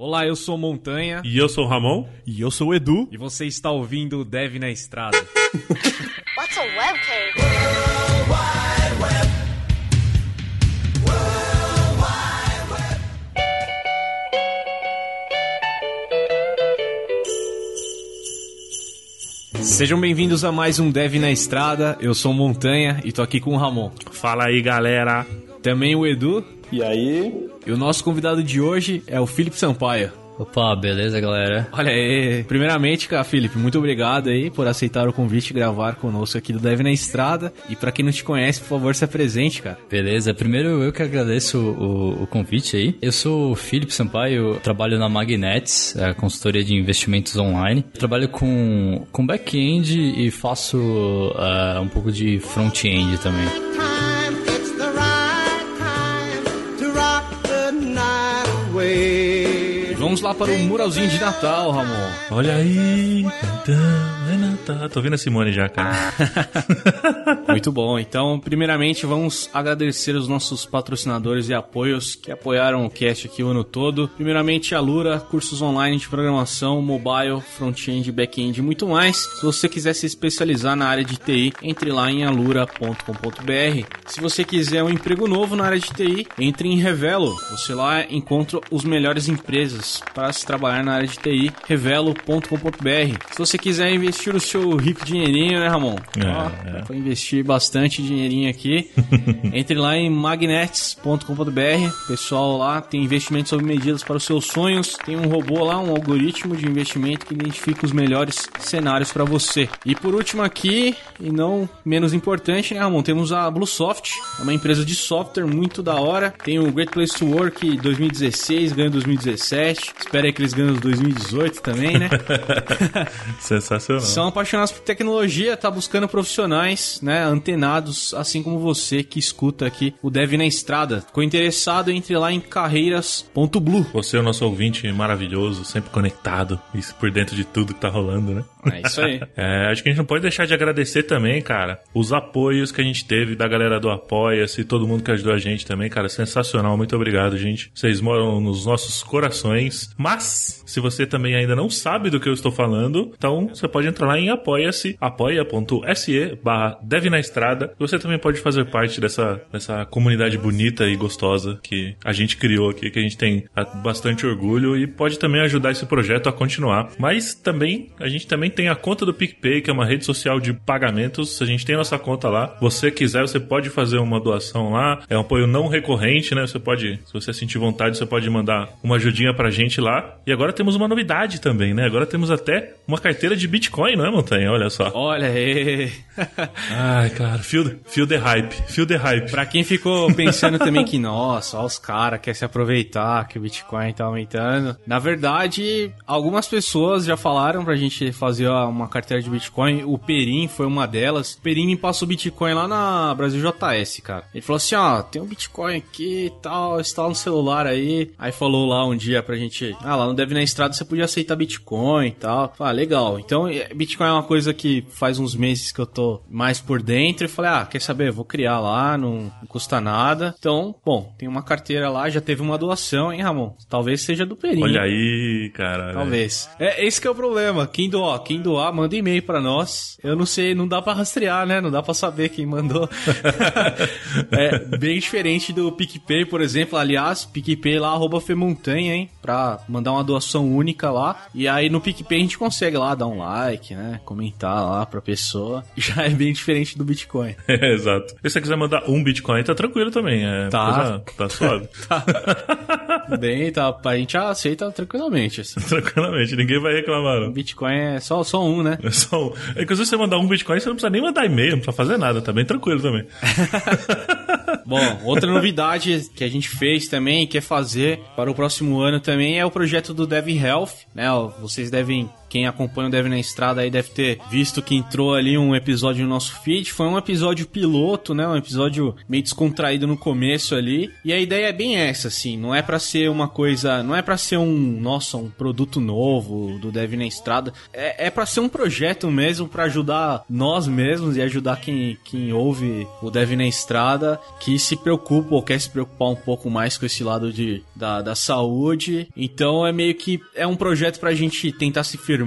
Olá, eu sou Montanha. E eu sou o Ramon. E eu sou o Edu. E você está ouvindo o Dev na Estrada. What's a webcam? Sejam bem-vindos a mais um Dev na Estrada. Eu sou Montanha e tô aqui com o Ramon. Fala aí, galera. Também o Edu. E aí? E o nosso convidado de hoje é o Felipe Sampaio. Opa, beleza, galera? Olha aí, primeiramente, cara, Felipe, muito obrigado aí por aceitar o convite e gravar conosco aqui do Deve na Estrada. E para quem não te conhece, por favor, se apresente, cara. Beleza, primeiro eu que agradeço o, o convite aí. Eu sou o Felipe Sampaio, trabalho na Magnets, a consultoria de investimentos online. Trabalho com, com back-end e faço uh, um pouco de front-end também. Vamos lá para o muralzinho de Natal, Ramon. Olha aí. Então, é Natal. Tô vendo a Simone já, cara. Muito bom. Então, primeiramente, vamos agradecer os nossos patrocinadores e apoios que apoiaram o cast aqui o ano todo. Primeiramente, a Lura, cursos online de programação, mobile, front-end, back-end e muito mais. Se você quiser se especializar na área de TI, entre lá em alura.com.br. Se você quiser um emprego novo na área de TI, entre em Revelo. Você lá encontra os melhores empresas para se trabalhar na área de TI, revelo.com.br. Se você quiser investir o seu rico dinheirinho, né, Ramon? É, Ó, é. Investir bastante dinheirinho aqui, entre lá em magnets.com.br. Pessoal lá tem investimentos sob medidas para os seus sonhos. Tem um robô lá, um algoritmo de investimento que identifica os melhores cenários para você. E por último aqui, e não menos importante, né, Ramon? Temos a Bluesoft, é uma empresa de software muito da hora. Tem o Great Place to Work 2016, ganho 2017. Espera aí que eles ganham 2018 também, né? Sensacional. São apaixonados por tecnologia, tá buscando profissionais, né, antenados, assim como você que escuta aqui o Dev na Estrada. Ficou interessado, entre lá em carreiras.blue. Você é o nosso ouvinte maravilhoso, sempre conectado, isso por dentro de tudo que tá rolando, né? É isso aí. é, acho que a gente não pode deixar de agradecer também, cara, os apoios que a gente teve da galera do Apoia-se, todo mundo que ajudou a gente também, cara, sensacional. Muito obrigado, gente. Vocês moram nos nossos corações. Mas, se você também ainda não sabe do que eu estou falando, então você pode entrar lá em apoia-se, apoia.se barra deve na estrada. Você também pode fazer parte dessa, dessa comunidade bonita e gostosa que a gente criou aqui, que a gente tem bastante orgulho e pode também ajudar esse projeto a continuar. Mas também, a gente também tem a conta do PicPay, que é uma rede social de pagamentos. A gente tem nossa conta lá. Você quiser, você pode fazer uma doação lá. É um apoio não recorrente, né? Você pode, se você sentir vontade, você pode mandar uma ajudinha pra gente lá. E agora temos uma novidade também, né? Agora temos até uma carteira de Bitcoin, não é, Montanha? Olha só. Olha aí. Ai, cara, feel, feel the hype. Feel the hype. Pra quem ficou pensando também que, nossa, ó, os caras querem se aproveitar que o Bitcoin tá aumentando. Na verdade, algumas pessoas já falaram pra gente fazer uma carteira de Bitcoin. O Perim foi uma delas. O Perim me passou Bitcoin lá na Brasil JS, cara. Ele falou assim: ó, tem um Bitcoin aqui e tal, instala no celular aí. Aí falou lá um dia pra gente: ah, lá no Deve na Estrada você podia aceitar Bitcoin e tal. Ah, legal. Então, é, Bitcoin é uma coisa que faz uns meses que eu tô mais por dentro. E falei: ah, quer saber? Vou criar lá, não, não custa nada. Então, bom, tem uma carteira lá, já teve uma doação, hein, Ramon? Talvez seja do Perim. Olha aí, cara. Talvez. É, esse que é o problema. Quem doar, quem doar, manda e-mail pra nós. Eu não sei, não dá pra rastrear, né? Não dá pra saber quem mandou. é bem diferente do PicPay, por exemplo. Aliás, PicPay lá, arroba Femontanha, hein? Pra mandar uma doação única lá. E aí no PicPay a gente consegue lá dar um like, né? Comentar lá pra pessoa. Já é bem diferente do Bitcoin. É, exato. E se você quiser mandar um Bitcoin, tá tranquilo também. É, tá. Coisa, tá suave. tá. Bem, tá. A gente aceita tranquilamente. Assim. tranquilamente, ninguém vai reclamar. Não. Bitcoin é só, só um, né? É só um. Inclusive, você mandar um Bitcoin, você não precisa nem mandar e-mail, não precisa fazer nada, tá bem tranquilo também. Bom, outra novidade que a gente fez também, quer fazer para o próximo ano também, é o projeto do Dev Health, né? Vocês devem Quem acompanha o Deve na Estrada aí deve ter visto que entrou ali um episódio no nosso feed. Foi um episódio piloto, né? Um episódio meio descontraído no começo ali. E a ideia é bem essa, assim. Não é para ser uma coisa. Não é para ser um. Nossa, um produto novo do Deve na Estrada. É, é para ser um projeto mesmo para ajudar nós mesmos e ajudar quem, quem ouve o Deve na Estrada que se preocupa ou quer se preocupar um pouco mais com esse lado de, da, da saúde. Então é meio que. É um projeto pra gente tentar se firmar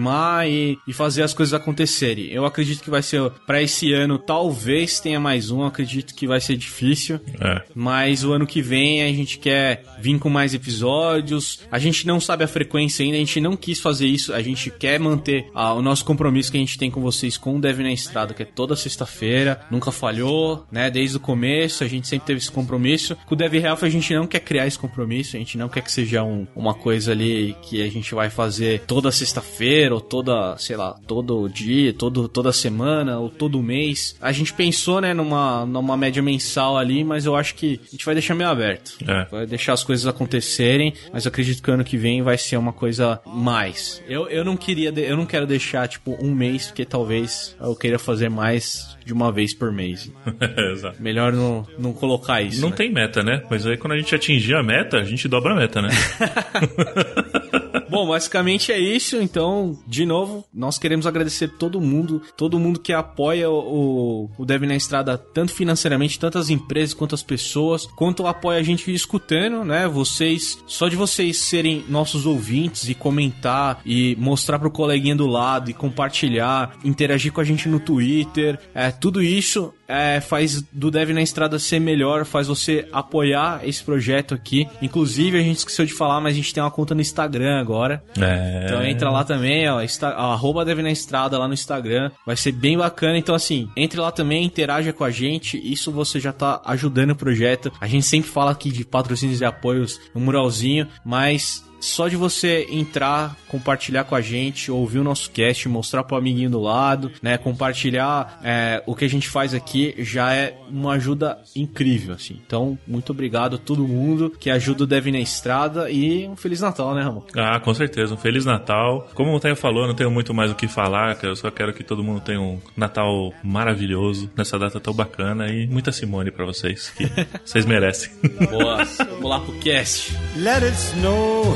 e, e fazer as coisas acontecerem. Eu acredito que vai ser para esse ano, talvez tenha mais um, acredito que vai ser difícil. É. Mas o ano que vem a gente quer vir com mais episódios. A gente não sabe a frequência ainda, a gente não quis fazer isso. A gente quer manter ah, o nosso compromisso que a gente tem com vocês com o Dev na Estrada, que é toda sexta-feira. Nunca falhou, né? Desde o começo a gente sempre teve esse compromisso. Com o Dev Health a gente não quer criar esse compromisso, a gente não quer que seja um, uma coisa ali que a gente vai fazer toda sexta-feira ou toda, sei lá, todo dia, todo, toda semana ou todo mês. A gente pensou, né, numa, numa média mensal ali, mas eu acho que a gente vai deixar meio aberto. É. Vai deixar as coisas acontecerem, mas eu acredito que ano que vem vai ser uma coisa mais. Eu, eu não queria, eu não quero deixar, tipo, um mês, porque talvez eu queira fazer mais de uma vez por mês. Exato. Melhor não, não colocar isso. Não né? tem meta, né? Mas aí quando a gente atingir a meta, a gente dobra a meta, né? Bom, basicamente é isso. Então, de novo, nós queremos agradecer todo mundo, todo mundo que apoia o, o Dev na Estrada, tanto financeiramente, tanto as empresas quanto as pessoas, quanto apoia a gente escutando, né? Vocês, só de vocês serem nossos ouvintes e comentar e mostrar pro coleguinha do lado e compartilhar, interagir com a gente no Twitter, é, tudo isso é, faz do Dev na Estrada ser melhor, faz você apoiar esse projeto aqui. Inclusive, a gente esqueceu de falar, mas a gente tem uma conta no Instagram agora. É. Então entra lá também, ó, insta, arroba Deve na Estrada lá no Instagram. Vai ser bem bacana. Então, assim, entre lá também, interaja com a gente. Isso você já tá ajudando o projeto. A gente sempre fala aqui de patrocínios e apoios no muralzinho, mas. Só de você entrar, compartilhar com a gente, ouvir o nosso cast, mostrar pro amiguinho do lado, né? Compartilhar é, o que a gente faz aqui já é uma ajuda incrível, assim. Então, muito obrigado a todo mundo que ajuda o Dev na Estrada e um Feliz Natal, né, Ramon? Ah, com certeza. Um Feliz Natal. Como o Montanha falou, não tenho muito mais o que falar, eu só quero que todo mundo tenha um Natal maravilhoso nessa data tão bacana e muita Simone pra vocês, que vocês merecem. Boa, vamos lá pro cast. Let it snow,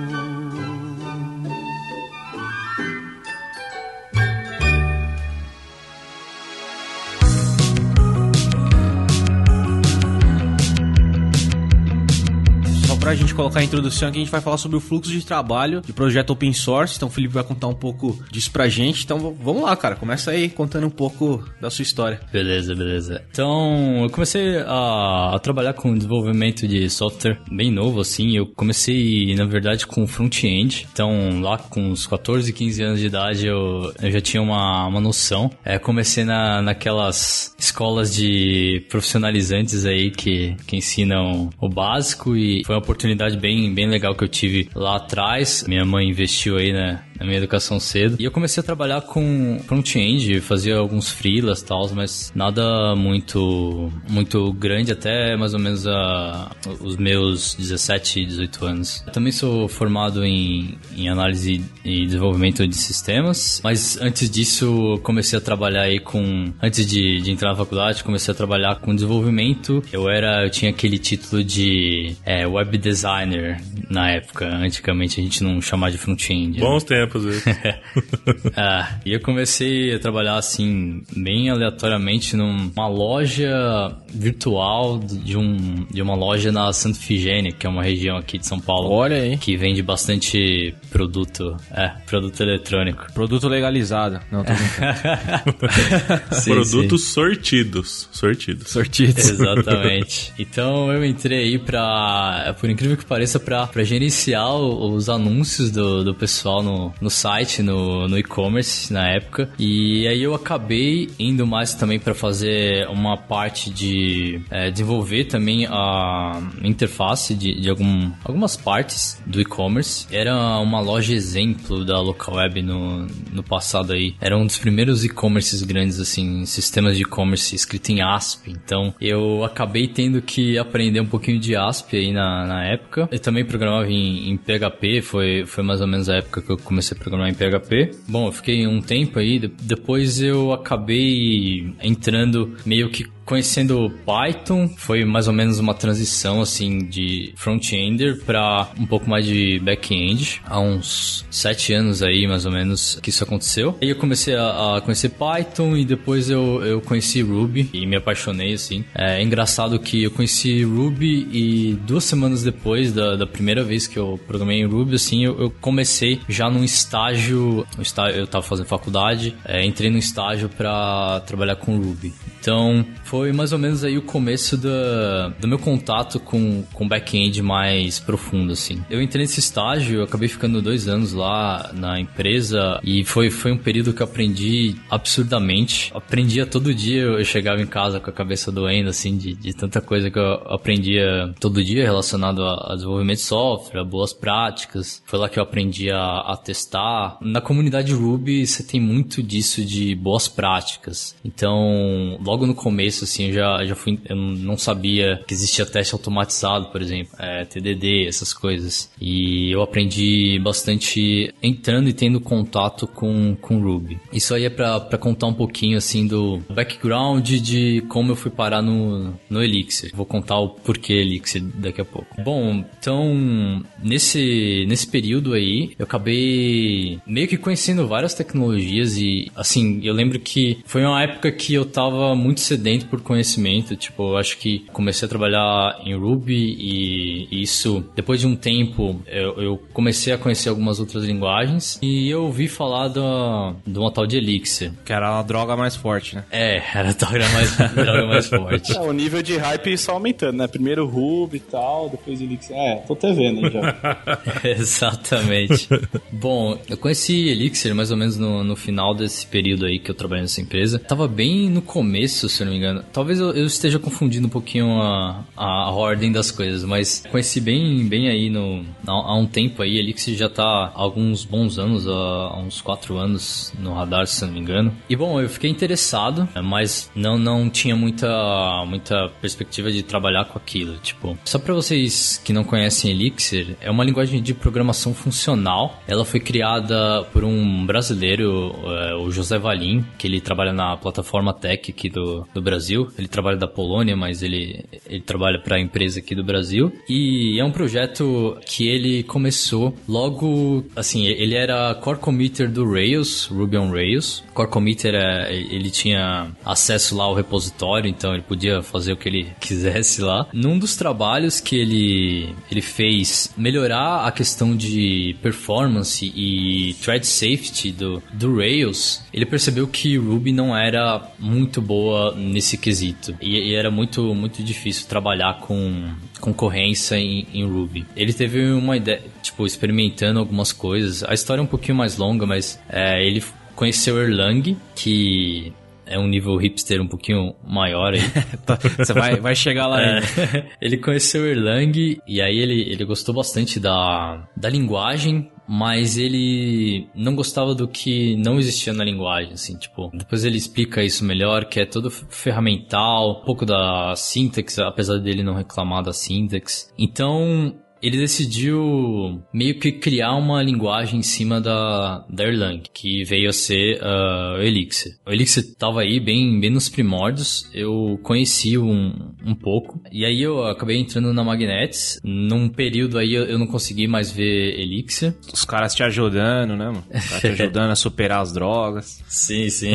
Pra gente colocar a introdução aqui, a gente vai falar sobre o fluxo de trabalho de projeto open source. Então o Felipe vai contar um pouco disso pra gente. Então vamos lá, cara. Começa aí contando um pouco da sua história. Beleza, beleza. Então, eu comecei a, a trabalhar com desenvolvimento de software bem novo, assim. Eu comecei, na verdade, com front-end. Então, lá com uns 14, 15 anos de idade, eu, eu já tinha uma, uma noção. É, comecei na, naquelas escolas de profissionalizantes aí que, que ensinam o básico e foi uma oportunidade bem, bem legal que eu tive lá atrás. Minha mãe investiu aí na, na minha educação cedo. E eu comecei a trabalhar com front-end, fazia alguns freelas e tal, mas nada muito muito grande até mais ou menos a, os meus 17, 18 anos. Eu também sou formado em, em análise e desenvolvimento de sistemas, mas antes disso comecei a trabalhar aí com antes de, de entrar na faculdade, comecei a trabalhar com desenvolvimento. Eu era eu tinha aquele título de é, web designer na época. Antigamente a gente não chamava de front-end. né? Bons tempos, esse. Ah, e eu comecei a trabalhar assim, bem aleatoriamente numa loja virtual de, um, de uma loja na Santa Figênia, que é uma região aqui de São Paulo. Olha aí. Que vende bastante produto, é, produto eletrônico. Produto legalizado. Não, tô brincando. Sim, Produtos sortidos. Sortidos. Sortido. Exatamente. Então eu entrei aí pra, por incrível que pareça, pra, pra gerenciar os anúncios do, do pessoal no, no site, no, no e-commerce na época. E aí eu acabei indo mais também para fazer uma parte de é, desenvolver também a interface de, de algum, algumas partes do e-commerce. Era uma loja exemplo da local web no, no passado aí. Era um dos primeiros e-commerces grandes, assim, sistemas de e-commerce escrito em ASP. Então eu acabei tendo que aprender um pouquinho de ASP aí na, na época. Eu também programava em, em PHP, foi, foi mais ou menos a época que eu comecei a programar em PHP. Bom, eu fiquei um tempo aí, depois eu acabei entrando meio que conhecendo Python, foi mais ou menos uma transição assim de front-ender para um pouco mais de back-end. Há uns sete anos aí, mais ou menos, que isso aconteceu. Aí eu comecei a, a, conhecer Python e depois eu, eu conheci Ruby e me apaixonei assim. É engraçado que eu conheci Ruby e duas semanas depois da, da primeira vez que eu programei em Ruby, assim, eu, eu comecei já num estágio, eu estava fazendo faculdade, é, entrei num estágio para trabalhar com Ruby. Então, foi mais ou menos aí o começo da, do meu contato com, com back-end mais profundo, assim. Eu entrei nesse estágio, eu acabei ficando dois anos lá na empresa e foi, foi um período que eu aprendi absurdamente. Aprendia todo dia, eu chegava em casa com a cabeça doendo, assim, de, de tanta coisa que eu aprendia todo dia relacionado a, a desenvolvimento de software, a boas práticas. Foi lá que eu aprendi a, a testar. Na comunidade Ruby, você tem muito disso de boas práticas. Então, logo no começo, assim, eu já, já fui. Eu não sabia que existia teste automatizado, por exemplo, é, TDD, essas coisas. E eu aprendi bastante entrando e tendo contato com, com Ruby. Isso aí é pra contar um pouquinho, assim, do background de como eu fui parar no, no Elixir. Vou contar o porquê Elixir daqui a pouco. Bom, então, nesse, nesse período aí, eu acabei meio que conhecendo várias tecnologias e, assim, eu lembro que foi uma época que eu tava muito sedento por conhecimento. Tipo, eu acho que comecei a trabalhar em Ruby e isso, depois de um tempo, eu, eu comecei a conhecer algumas outras linguagens e eu ouvi falar da, de uma tal de Elixir. Que era a droga mais forte, né? É, era a droga mais, droga mais forte. É, o nível de hype só aumentando, né? Primeiro Ruby e tal, depois Elixir. É, tô até vendo aí já. Exatamente. Bom, eu conheci Elixir mais ou menos no, no final desse período aí que eu trabalhei nessa empresa. Tava bem no começo começo, se eu não me engano. Talvez eu, eu esteja confundindo um pouquinho a, a, a, ordem das coisas, mas conheci bem, bem aí no, há, um tempo aí, ali que já tá há alguns bons anos, há, há uns quatro anos no radar, se eu não me engano. E bom, eu fiquei interessado, mas não, não tinha muita, muita perspectiva de trabalhar com aquilo. Tipo, só para vocês que não conhecem Elixir, é uma linguagem de programação funcional. Ela foi criada por um brasileiro, é, o José Valim, que ele trabalha na plataforma Tech aqui do do, do Brasil. Ele trabalha da Polônia, mas ele, ele trabalha para a empresa aqui do Brasil. E é um projeto que ele começou logo, assim, ele era core committer do Rails, Ruby on Rails. Core committer, é, ele tinha acesso lá ao repositório, então ele podia fazer o que ele quisesse lá. Num dos trabalhos que ele, ele fez melhorar a questão de performance e thread safety do, do Rails, ele percebeu que Ruby não era muito boa boa nesse quesito. E, e, era muito, muito difícil trabalhar com concorrência em, em, Ruby. Ele teve uma ideia, tipo, experimentando algumas coisas. A história é um pouquinho mais longa, mas é, ele conheceu Erlang, que é um nível hipster um pouquinho maior aí. Tá, você vai, vai chegar lá é. Ele conheceu Erlang e aí ele, ele gostou bastante da, da linguagem, mas ele não gostava do que não existia na linguagem, assim, tipo, depois ele explica isso melhor, que é todo ferramental, um pouco da syntax, apesar dele não reclamar da syntax. Então, ele decidiu meio que criar uma linguagem em cima da, da Erlang, que veio a ser uh, o Elixir. O Elixir estava aí bem, bem nos primórdios, eu conheci um, um pouco, e aí eu acabei entrando na Magnets. Num período aí eu, eu não consegui mais ver Elixir. Os caras te ajudando, né, mano? te ajudando a superar as drogas. Sim, sim.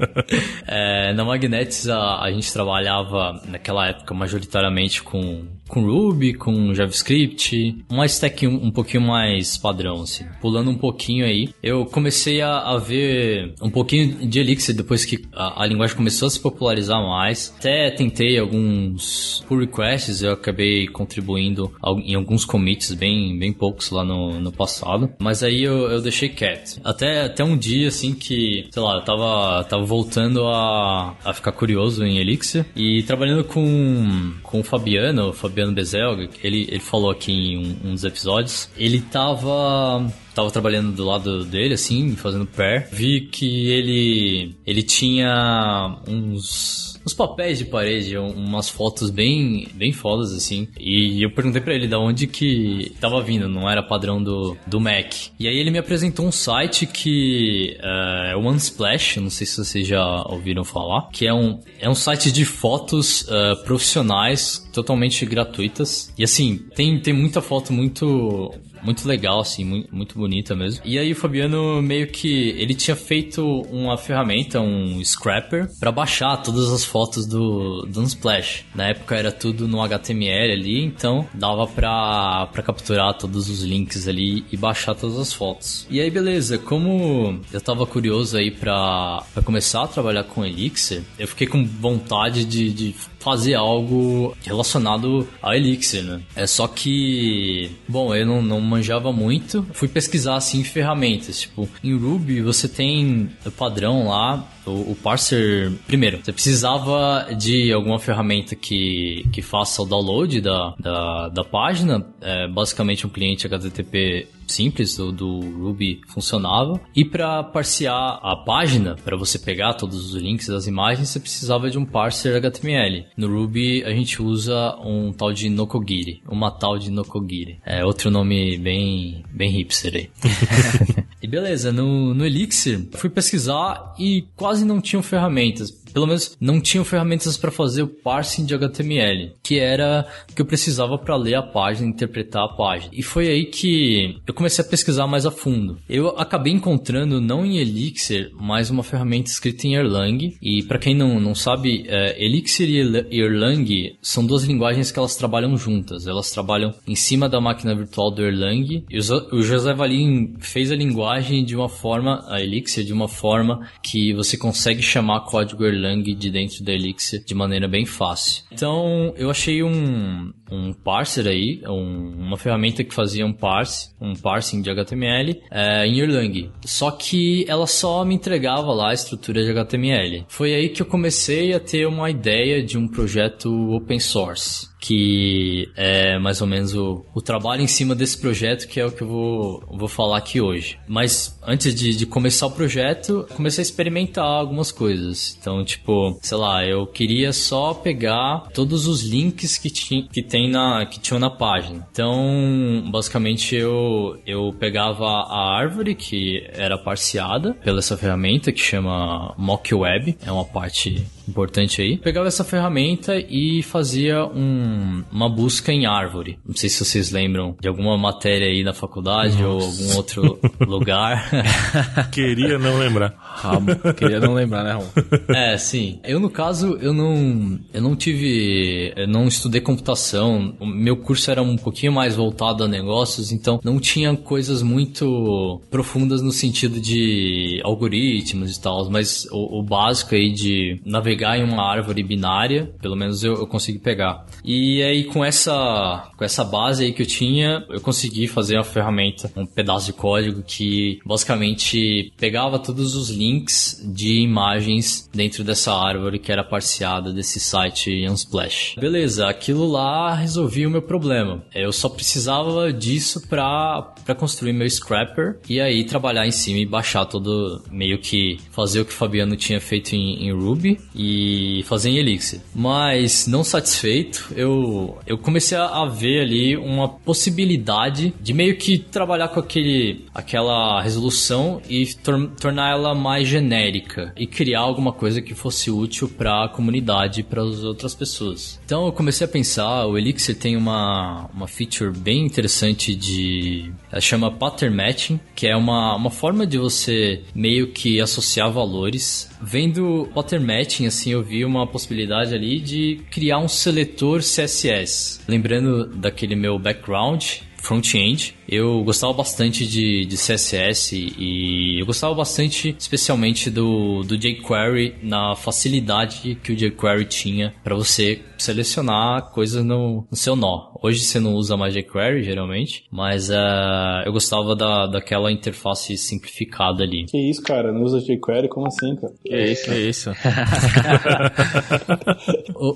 é, na Magnets a, a gente trabalhava naquela época majoritariamente com com Ruby, com JavaScript, uma stack um, um pouquinho mais padrão, assim. Pulando um pouquinho aí, eu comecei a, a ver um pouquinho de Elixir depois que a, a, linguagem começou a se popularizar mais. Até tentei alguns pull requests, eu acabei contribuindo em alguns commits, bem, bem poucos lá no, no passado. Mas aí eu, eu deixei quieto. Até, até um dia, assim, que, sei lá, eu tava, tava voltando a, a ficar curioso em Elixir e trabalhando com, com o Fabiano, o Fabiano Bezelga, ele, ele falou aqui em um, um dos episódios, ele tava tava trabalhando do lado dele, assim, fazendo pair. Vi que ele, ele tinha uns uns papéis de parede, umas fotos bem, bem fodas, assim. E eu perguntei para ele da onde que tava vindo, não era padrão do, do Mac. E aí ele me apresentou um site que uh, é o Unsplash, não sei se vocês já ouviram falar, que é um, é um site de fotos uh, profissionais totalmente gratuitas. E assim, tem, tem muita foto muito muito legal, assim, muito, bonita mesmo. E aí o Fabiano meio que ele tinha feito uma ferramenta, um scrapper, para baixar todas as fotos do, do Unsplash. Na época era tudo no HTML ali, então dava pra, capturar todos os links ali e baixar todas as fotos. E aí, beleza, como eu tava curioso aí pra começar a trabalhar com Elixir, eu fiquei com vontade de, de fazer algo relacionado ao Elixir, né? É só que, bom, eu não, não manjava muito. Fui pesquisar assim ferramentas, tipo, em Ruby você tem o padrão lá o, o, parser, primeiro, você precisava de alguma ferramenta que, que faça o download da, da, da página, é, basicamente um cliente HTTP simples do, do Ruby funcionava. E para parsear a página, para você pegar todos os links das imagens, você precisava de um parser HTML. No Ruby a gente usa um tal de Nokogiri, uma tal de Nokogiri. É outro nome bem bem hipster aí. e beleza, no, no Elixir fui pesquisar e quase não tinham ferramentas pelo menos não tinham ferramentas para fazer o parsing de HTML, que era o que eu precisava para ler a página, interpretar a página. E foi aí que eu comecei a pesquisar mais a fundo. Eu acabei encontrando, não em Elixir, mas uma ferramenta escrita em Erlang. E para quem não, não sabe, é, Elixir e Erlang são duas linguagens que elas trabalham juntas. Elas trabalham em cima da máquina virtual do Erlang. E o José Valim fez a linguagem de uma forma, a Elixir, de uma forma que você consegue chamar código Erlang Erlang de dentro da Elixir de maneira bem fácil. Então eu achei um, um parser aí, um, uma ferramenta que fazia um parse, um parsing de HTML é, em Erlang. Só que ela só me entregava lá a estrutura de HTML. Foi aí que eu comecei a ter uma ideia de um projeto open source que é mais ou menos o, o trabalho em cima desse projeto, que é o que eu vou, vou falar aqui hoje. Mas antes de, de começar o projeto, comecei a experimentar algumas coisas. Então, tipo, sei lá, eu queria só pegar todos os links que, ti, que, tem na, que tinham na página. Então, basicamente, eu, eu pegava a árvore, que era parseada pela essa ferramenta que chama MockWeb, é uma parte importante aí. Pegava essa ferramenta e fazia um, uma busca em árvore. Não sei se vocês lembram de alguma matéria aí na faculdade Nossa. ou algum outro lugar. Queria não lembrar. Ah, queria não lembrar, né, Ramon? É, sim. Eu, no caso, eu não, eu não tive, eu não estudei computação. O meu curso era um pouquinho mais voltado a negócios, então não tinha coisas muito profundas no sentido de algoritmos e tal, mas o, o básico aí de navegar pegar em uma árvore binária, pelo menos eu, eu consegui pegar. E aí com essa, com essa base aí que eu tinha, eu consegui fazer uma ferramenta, um pedaço de código que basicamente pegava todos os links de imagens dentro dessa árvore que era parciada desse site Unsplash. Beleza, aquilo lá resolvia o meu problema. Eu só precisava disso para construir meu scrapper e aí trabalhar em cima e baixar todo meio que fazer o que o Fabiano tinha feito em, em Ruby e e fazer em Elixir. Mas não satisfeito, eu, eu comecei a ver ali uma possibilidade de meio que trabalhar com aquele, aquela resolução e tor tornar ela mais genérica e criar alguma coisa que fosse útil para a comunidade e para as outras pessoas. Então eu comecei a pensar, o Elixir tem uma, uma feature bem interessante de ela chama pattern matching, que é uma, uma forma de você meio que associar valores. Vendo pattern matching assim, eu vi uma possibilidade ali de criar um seletor CSS. Lembrando daquele meu background, front-end, eu gostava bastante de, de CSS e eu gostava bastante, especialmente do, do jQuery, na facilidade que o jQuery tinha para você selecionar coisas no, no, seu nó. Hoje você não usa mais jQuery, geralmente, mas uh, eu gostava da, daquela interface simplificada ali. Que isso, cara? Não usa jQuery? Como assim, cara? Que isso? Que isso?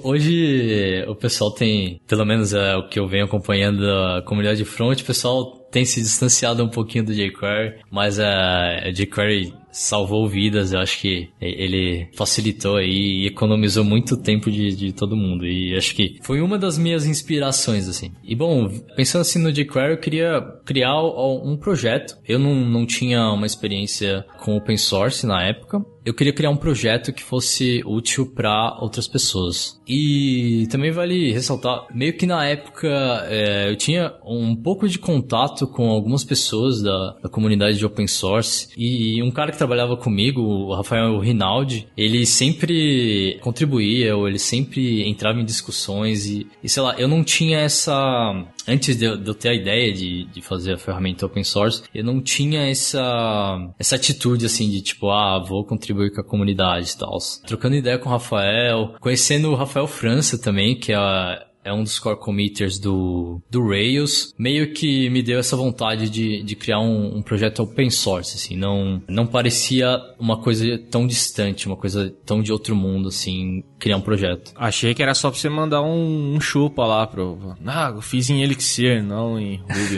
Hoje o pessoal tem, pelo menos é o que eu venho acompanhando da comunidade front, o pessoal tem se distanciado um pouquinho do jQuery, mas a uh, jQuery salvou vidas, eu acho que ele facilitou aí e economizou muito tempo de, de todo mundo. E acho que foi uma das minhas inspirações, assim. E bom, pensando assim no jQuery, eu queria criar um projeto. Eu não, não tinha uma experiência com open source na época. Eu queria criar um projeto que fosse útil para outras pessoas. E também vale ressaltar, meio que na época é, eu tinha um pouco de contato com algumas pessoas da, da comunidade de open source e um cara que trabalhava comigo, o Rafael Rinaldi, ele sempre contribuía, ou ele sempre entrava em discussões e, e sei lá, eu não tinha essa. Antes de eu, de eu ter a ideia de, de fazer a ferramenta open source, eu não tinha essa, essa atitude assim de tipo, ah, vou contribuir com a comunidade e tal. Trocando ideia com o Rafael, conhecendo o Rafael França também, que é a, é um dos core committers do, do Rails, meio que me deu essa vontade de, de criar um, um, projeto open source, assim, não, não parecia uma coisa tão distante, uma coisa tão de outro mundo, assim, criar um projeto. Achei que era só pra você mandar um, um chupa lá pro... Ah, eu fiz em Elixir, não em Ruby,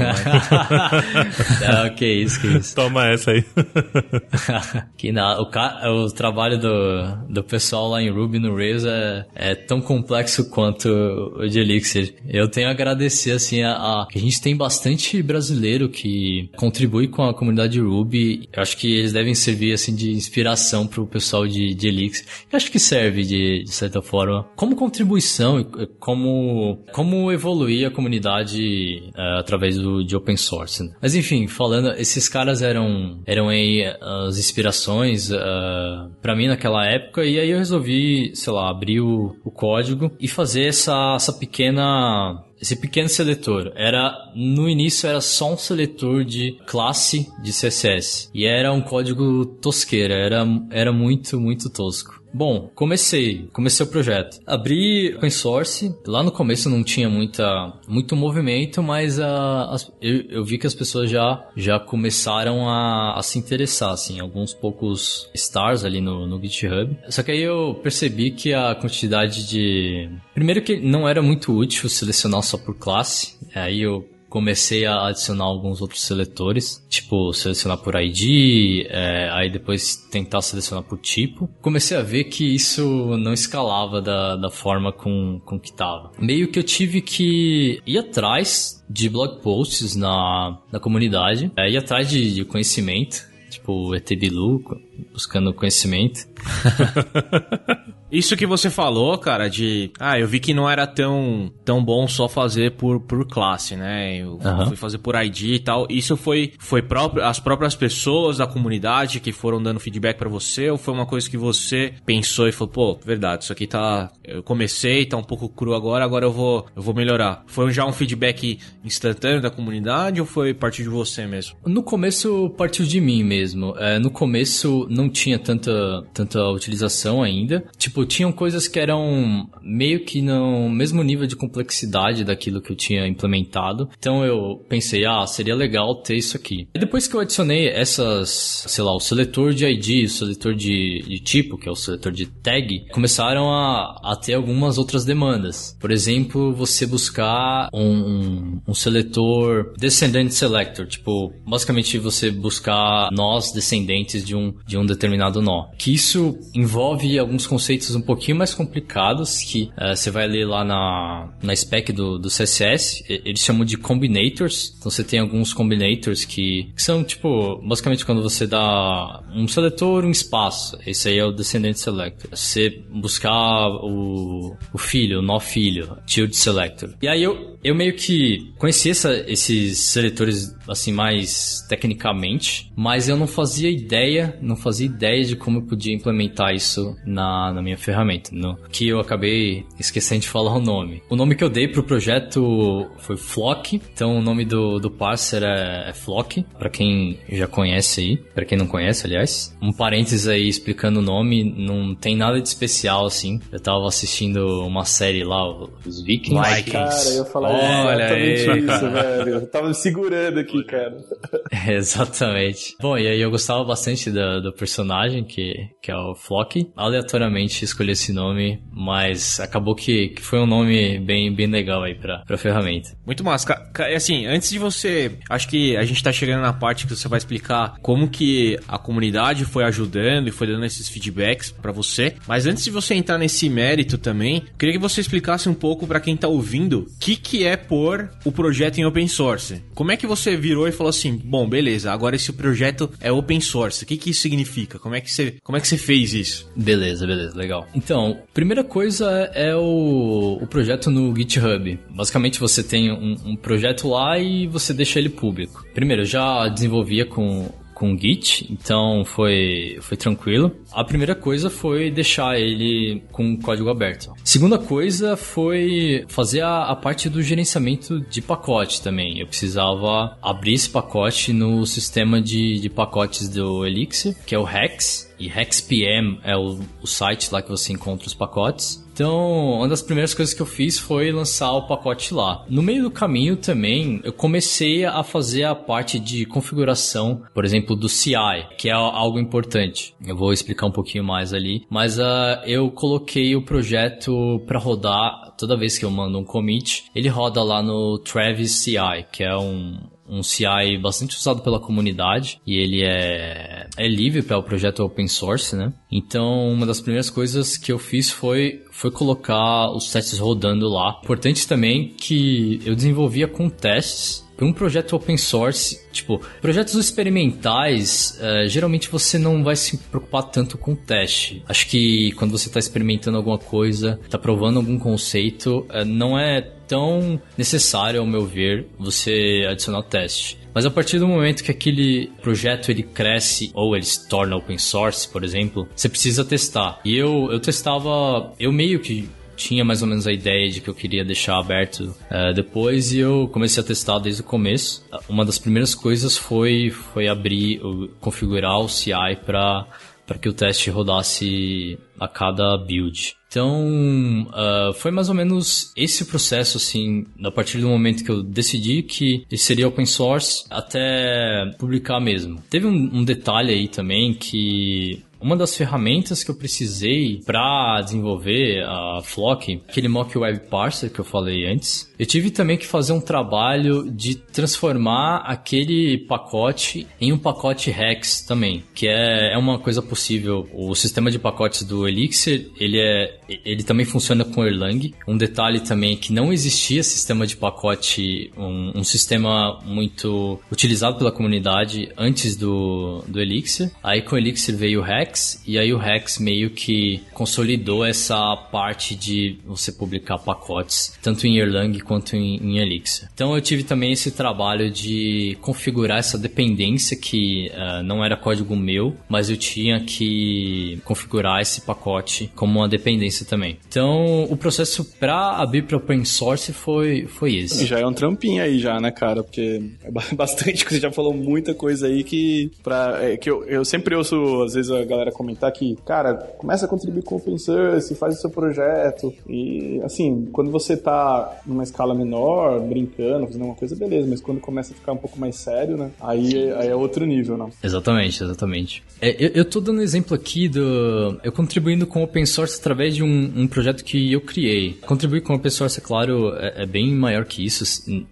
não, que isso, que isso. Toma essa aí. que nada, o, o trabalho do, do pessoal lá em Ruby no Rails é, é tão complexo quanto o de Elixir. Eu tenho a agradecer, assim, a, a, que a gente tem bastante brasileiro que contribui com a comunidade Ruby. Eu acho que eles devem servir, assim, de inspiração pro pessoal de, de Elixir. Eu acho que serve, de, de certa forma, como contribuição e como, como evoluir a comunidade uh, através do, de open source. Mas, enfim, falando, esses caras eram, eram aí as inspirações uh, eh, para mim naquela época e aí eu resolvi, sei lá, abrir o, o código e fazer essa, essa pequena esse pequeno seletor era no início era só um seletor de classe de CSS e era um código tosqueira, era era muito muito tosco. Bom, comecei, comecei o projeto. Abri open source, lá no começo não tinha muita, muito movimento, mas a, as, eu, eu, vi que as pessoas já, já começaram a, a, se interessar, assim, alguns poucos stars ali no, no GitHub. Só que aí eu percebi que a quantidade de... Primeiro que não era muito útil selecionar só por classe, aí eu comecei a adicionar alguns outros seletores, tipo selecionar por ID, é, aí depois tentar selecionar por tipo. Comecei a ver que isso não escalava da, da forma com, com que tava. Meio que eu tive que ir atrás de blog posts na, na comunidade, é, ir atrás de, de conhecimento, tipo ET Bilu, buscando conhecimento. Isso que você falou, cara, de. Ah, eu vi que não era tão, tão bom só fazer por, por classe, né? Eu uhum. fui fazer por ID e tal. Isso foi, foi próprio, as próprias pessoas da comunidade que foram dando feedback para você? Ou foi uma coisa que você pensou e falou, pô, verdade, isso aqui tá. Eu comecei, tá um pouco cru agora, agora eu vou, eu vou melhorar. Foi já um feedback instantâneo da comunidade ou foi partir de você mesmo? No começo partiu de mim mesmo. É, no começo não tinha tanta, tanta utilização ainda. Tipo, tipo, tinham coisas que eram meio que no mesmo nível de complexidade daquilo que eu tinha implementado. Então eu pensei, ah, seria legal ter isso aqui. E depois que eu adicionei essas, sei lá, o seletor de ID, o seletor de, de tipo, que é o seletor de tag, começaram a, a ter algumas outras demandas. Por exemplo, você buscar um, um, um seletor descendant selector, tipo, basicamente você buscar nós descendentes de um, de um determinado nó. Que isso envolve alguns conceitos um pouquinho mais complicados que uh, você vai ler lá na, na spec do, do CSS. Eles chamam de combinators. Então você tem alguns combinators que, que são tipo, basicamente quando você dá um seletor, um espaço. Esse aí é o descendente selector. Você buscar o, o filho, o nó filho, child selector. E aí eu eu meio que conheci essa, esses seletores assim mais tecnicamente, mas eu não fazia ideia, não fazia ideia de como eu podia implementar isso na, na minha ferramenta, no, que eu acabei esquecendo de falar o nome. O nome que eu dei pro projeto foi Flock, então o nome do, do parser é, é Flock, para quem já conhece aí, para quem não conhece, aliás. Um parênteses aí explicando o nome, não tem nada de especial assim. Eu tava assistindo uma série lá, os Vikings. Vikings. Cara, eu ia falar Olha exatamente aí. isso, velho. Eu tava me segurando aqui, cara. exatamente. Bom, e aí eu gostava bastante do, do personagem, que, que é o Flock. Aleatoriamente escolhi esse nome, mas acabou que, que foi um nome bem, bem legal aí pra, pra ferramenta. Muito massa. Assim, antes de você... Acho que a gente tá chegando na parte que você vai explicar como que a comunidade foi ajudando e foi dando esses feedbacks para você. Mas antes de você entrar nesse mérito também, queria que você explicasse um pouco para quem tá ouvindo o que, que é pôr o projeto em open source. Como é que você virou e falou assim, bom, beleza, agora esse projeto é open source. O que, que isso significa? Como é que você, como é que você fez isso? Beleza, beleza, legal. Então, primeira coisa é o, o projeto no GitHub. Basicamente você tem um, um projeto lá e você deixa ele público. Primeiro, eu já desenvolvia com com Git, então foi, foi tranquilo. A primeira coisa foi deixar ele com código aberto. Segunda coisa foi fazer a, a parte do gerenciamento de pacote também. Eu precisava abrir esse pacote no sistema de, de pacotes do Elixir, que é o Hex, e HexPM é o, o site lá que você encontra os pacotes. Então, uma das primeiras coisas que eu fiz foi lançar o pacote lá. No meio do caminho também, eu comecei a fazer a parte de configuração, por exemplo, do CI, que é algo importante. Eu vou explicar um pouquinho mais ali, mas uh, eu coloquei o projeto para rodar toda vez que eu mando um commit, ele roda lá no Travis CI, que é um, um CI bastante usado pela comunidade e ele é, é livre para o projeto open source, né? Então, uma das primeiras coisas que eu fiz foi, foi colocar os testes rodando lá. Importante também que eu desenvolvia com testes para um projeto open source, tipo, projetos experimentais, uh, geralmente você não vai se preocupar tanto com teste. Acho que quando você está experimentando alguma coisa, está provando algum conceito, uh, não é tão necessário, ao meu ver, você adicionar o teste. Mas a partir do momento que aquele projeto ele cresce ou ele se torna open source, por exemplo, você precisa testar. E eu, eu testava, eu meio que tinha mais ou menos a ideia de que eu queria deixar aberto uh, depois e eu comecei a testar desde o começo. Uma das primeiras coisas foi, foi abrir, configurar o CI para que o teste rodasse a cada build. Então, uh, foi mais ou menos esse processo, assim, a partir do momento que eu decidi que seria open source até publicar mesmo. Teve um, um detalhe aí também que uma das ferramentas que eu precisei para desenvolver a Flock, aquele mock web parser que eu falei antes, eu tive também que fazer um trabalho de transformar aquele pacote em um pacote Hex também, que é, é uma coisa possível. O sistema de pacotes do Elixir, ele é ele também funciona com Erlang. Um detalhe também é que não existia sistema de pacote, um, um sistema muito utilizado pela comunidade antes do, do Elixir. Aí com o Elixir veio o Hex Hex, e aí o Hex meio que consolidou essa parte de você publicar pacotes, tanto em Erlang quanto em, em Elixir. Então eu tive também esse trabalho de configurar essa dependência que uh, não era código meu, mas eu tinha que configurar esse pacote como uma dependência também. Então o processo para abrir para open source foi, foi esse. Já é um trampinho aí já, né, cara? Porque é bastante, você já falou muita coisa aí que, pra, é, que eu, eu sempre ouço, às vezes, a galera galera comentar que, cara, começa a contribuir com open source, faz o seu projeto. E, assim, quando você tá numa escala menor, brincando, fazendo uma coisa, beleza, mas quando começa a ficar um pouco mais sério, né? Aí, aí é outro nível, não? Exatamente, exatamente. É, eu, eu tô dando exemplo aqui do. Eu contribuindo com open source através de um, um projeto que eu criei. Contribuir com open source, é claro, é, é bem maior que isso.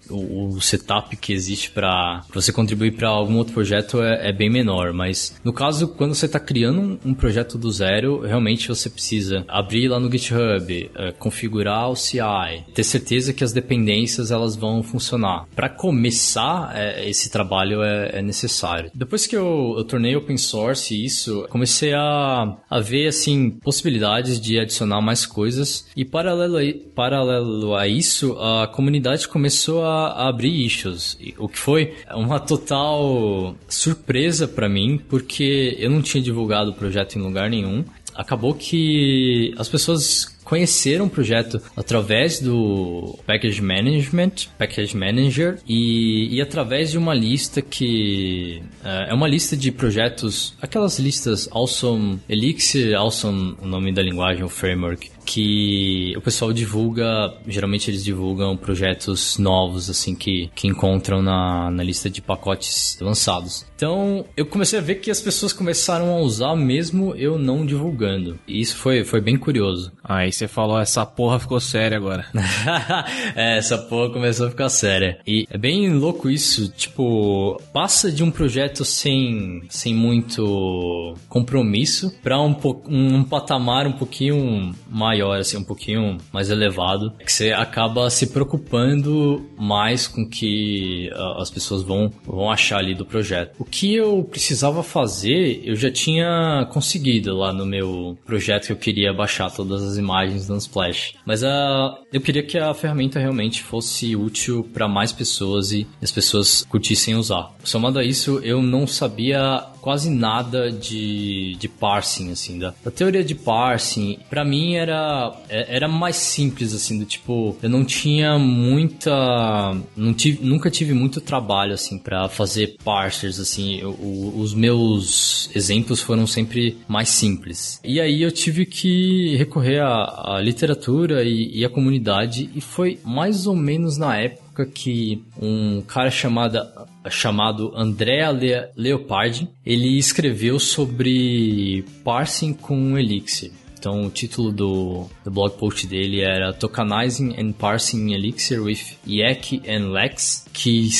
O, o setup que existe para você contribuir para algum outro projeto é, é bem menor, mas no caso, quando você está criando começando um projeto do zero, realmente você precisa abrir lá no GitHub, é, configurar o CI, ter certeza que as dependências elas vão funcionar. Para começar, é, esse trabalho é, é, necessário. Depois que eu, eu tornei open source isso, comecei a, a ver assim possibilidades de adicionar mais coisas e paralelo a, paralelo a isso, a comunidade começou a, a abrir issues, o que foi uma total surpresa para mim, porque eu não tinha divulgado o projeto em lugar nenhum. Acabou que as pessoas conheceram o projeto através do Package Management, Package Manager e, e através de uma lista que uh, é uma lista de projetos, aquelas listas Awesome Elixir, Awesome, o nome da linguagem, o framework, que o pessoal divulga, geralmente eles divulgam projetos novos, assim, que, que encontram na, na lista de pacotes lançados. Então, eu comecei a ver que as pessoas começaram a usar mesmo eu não divulgando. E isso foi, foi bem curioso. Aí você falou, essa porra ficou séria agora. é, essa porra começou a ficar séria. E é bem louco isso, tipo, passa de um projeto sem, sem muito compromisso para um, um patamar um pouquinho maior maior, assim, um pouquinho mais elevado, que você acaba se preocupando mais com que uh, as pessoas vão, vão achar ali do projeto. O que eu precisava fazer, eu já tinha conseguido lá no meu projeto que eu queria baixar todas as imagens no Splash. Mas uh, eu queria que a ferramenta realmente fosse útil para mais pessoas e as pessoas curtissem usar. Somado a isso, eu não sabia quase nada de, de parsing, assim, da, da teoria de parsing. para mim era, é, era mais simples, assim, do tipo, eu não tinha muita, não tive, nunca tive muito trabalho, assim, para fazer parsers, assim, eu, os meus exemplos foram sempre mais simples. E aí eu tive que recorrer à, à literatura e, e à comunidade e foi mais ou menos na época época que um cara chamada, chamado Andrea Le Leopardi, ele escreveu sobre parsing com Elixir. Então, o título do, do blog post dele era Tokenizing and Parsing Elixir with Yek and Lex, que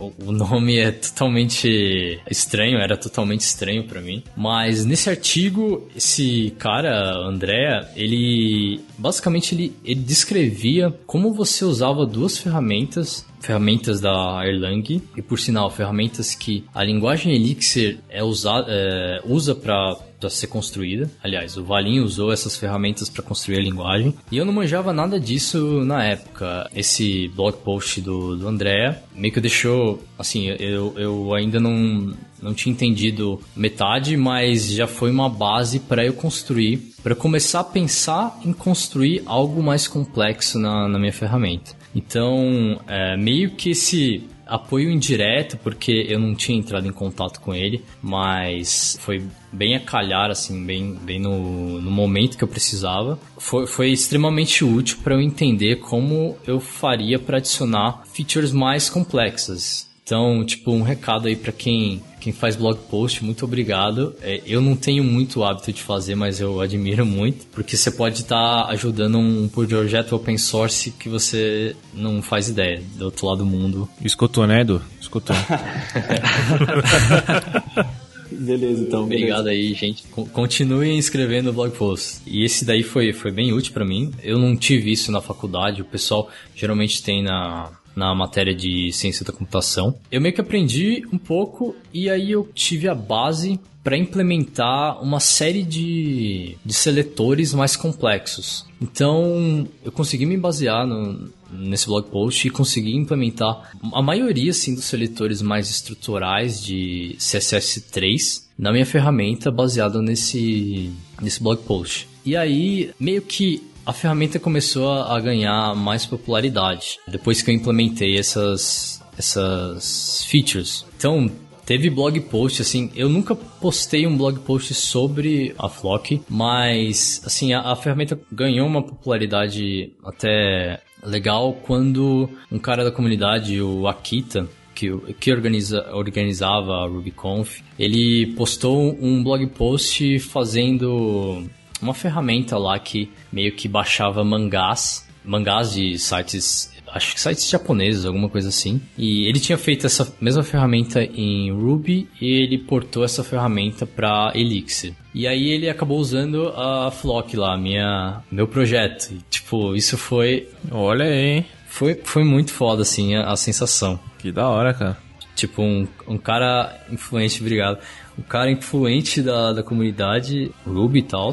o nome é totalmente estranho, era totalmente estranho para mim. Mas nesse artigo, esse cara, André, ele basicamente ele, ele descrevia como você usava duas ferramentas ferramentas da Erlang e por sinal ferramentas que a linguagem Elixir é usada, é, usa para para ser construída. Aliás, o Valinho usou essas ferramentas para construir a linguagem. E eu não manjava nada disso na época. Esse blog post do, do Andrea meio que deixou. Assim, eu, eu ainda não, não tinha entendido metade, mas já foi uma base para eu construir, para começar a pensar em construir algo mais complexo na, na minha ferramenta. Então, é, meio que esse apoio indireto, porque eu não tinha entrado em contato com ele, mas foi bem a calhar, assim, bem, bem no, no momento que eu precisava. Foi, foi extremamente útil para eu entender como eu faria para adicionar features mais complexas. Então, tipo, um recado aí para quem quem faz blog post, muito obrigado. É, eu não tenho muito hábito de fazer, mas eu admiro muito, porque você pode estar tá ajudando um projeto open source que você não faz ideia, do outro lado do mundo. Escutou, né, Edu? Escutou. Beleza, então. Obrigado beleza. aí, gente. Continuem escrevendo blog posts. E esse daí foi, foi bem útil para mim. Eu não tive isso na faculdade. O pessoal geralmente tem na, na matéria de ciência da computação. Eu meio que aprendi um pouco e aí eu tive a base para implementar uma série de, de seletores mais complexos. Então, eu consegui me basear no, nesse blog post e consegui implementar a maioria assim, dos seletores mais estruturais de CSS3 na minha ferramenta baseada nesse, nesse blog post. E aí, meio que a ferramenta começou a ganhar mais popularidade depois que eu implementei essas, essas features. Então, teve blog post, assim, eu nunca postei um blog post sobre a Flock, mas, assim, a, a ferramenta ganhou uma popularidade até legal quando um cara da comunidade, o Akita, que, que organiza, organizava a RubyConf, ele postou um blog post fazendo uma ferramenta lá que meio que baixava mangás, mangás de sites acho que sites japoneses, alguma coisa assim. E ele tinha feito essa mesma ferramenta em Ruby e ele portou essa ferramenta para Elixir. E aí ele acabou usando a Flock lá, minha, meu projeto. E, tipo, isso foi. Olha aí, hein? Foi, foi muito foda, assim, a, a sensação. Que da hora, cara. Tipo, um, um cara influente, obrigado. Um cara influente da, da comunidade Ruby e tal,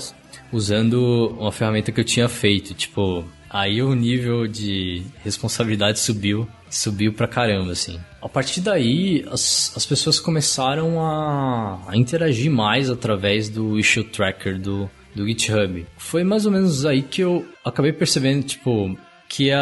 usando uma ferramenta que eu tinha feito. Tipo, aí o nível de responsabilidade subiu, subiu pra caramba, assim. A partir daí, as, as pessoas começaram a, a interagir mais através do issue tracker do, do GitHub. Foi mais ou menos aí que eu acabei percebendo, tipo, que é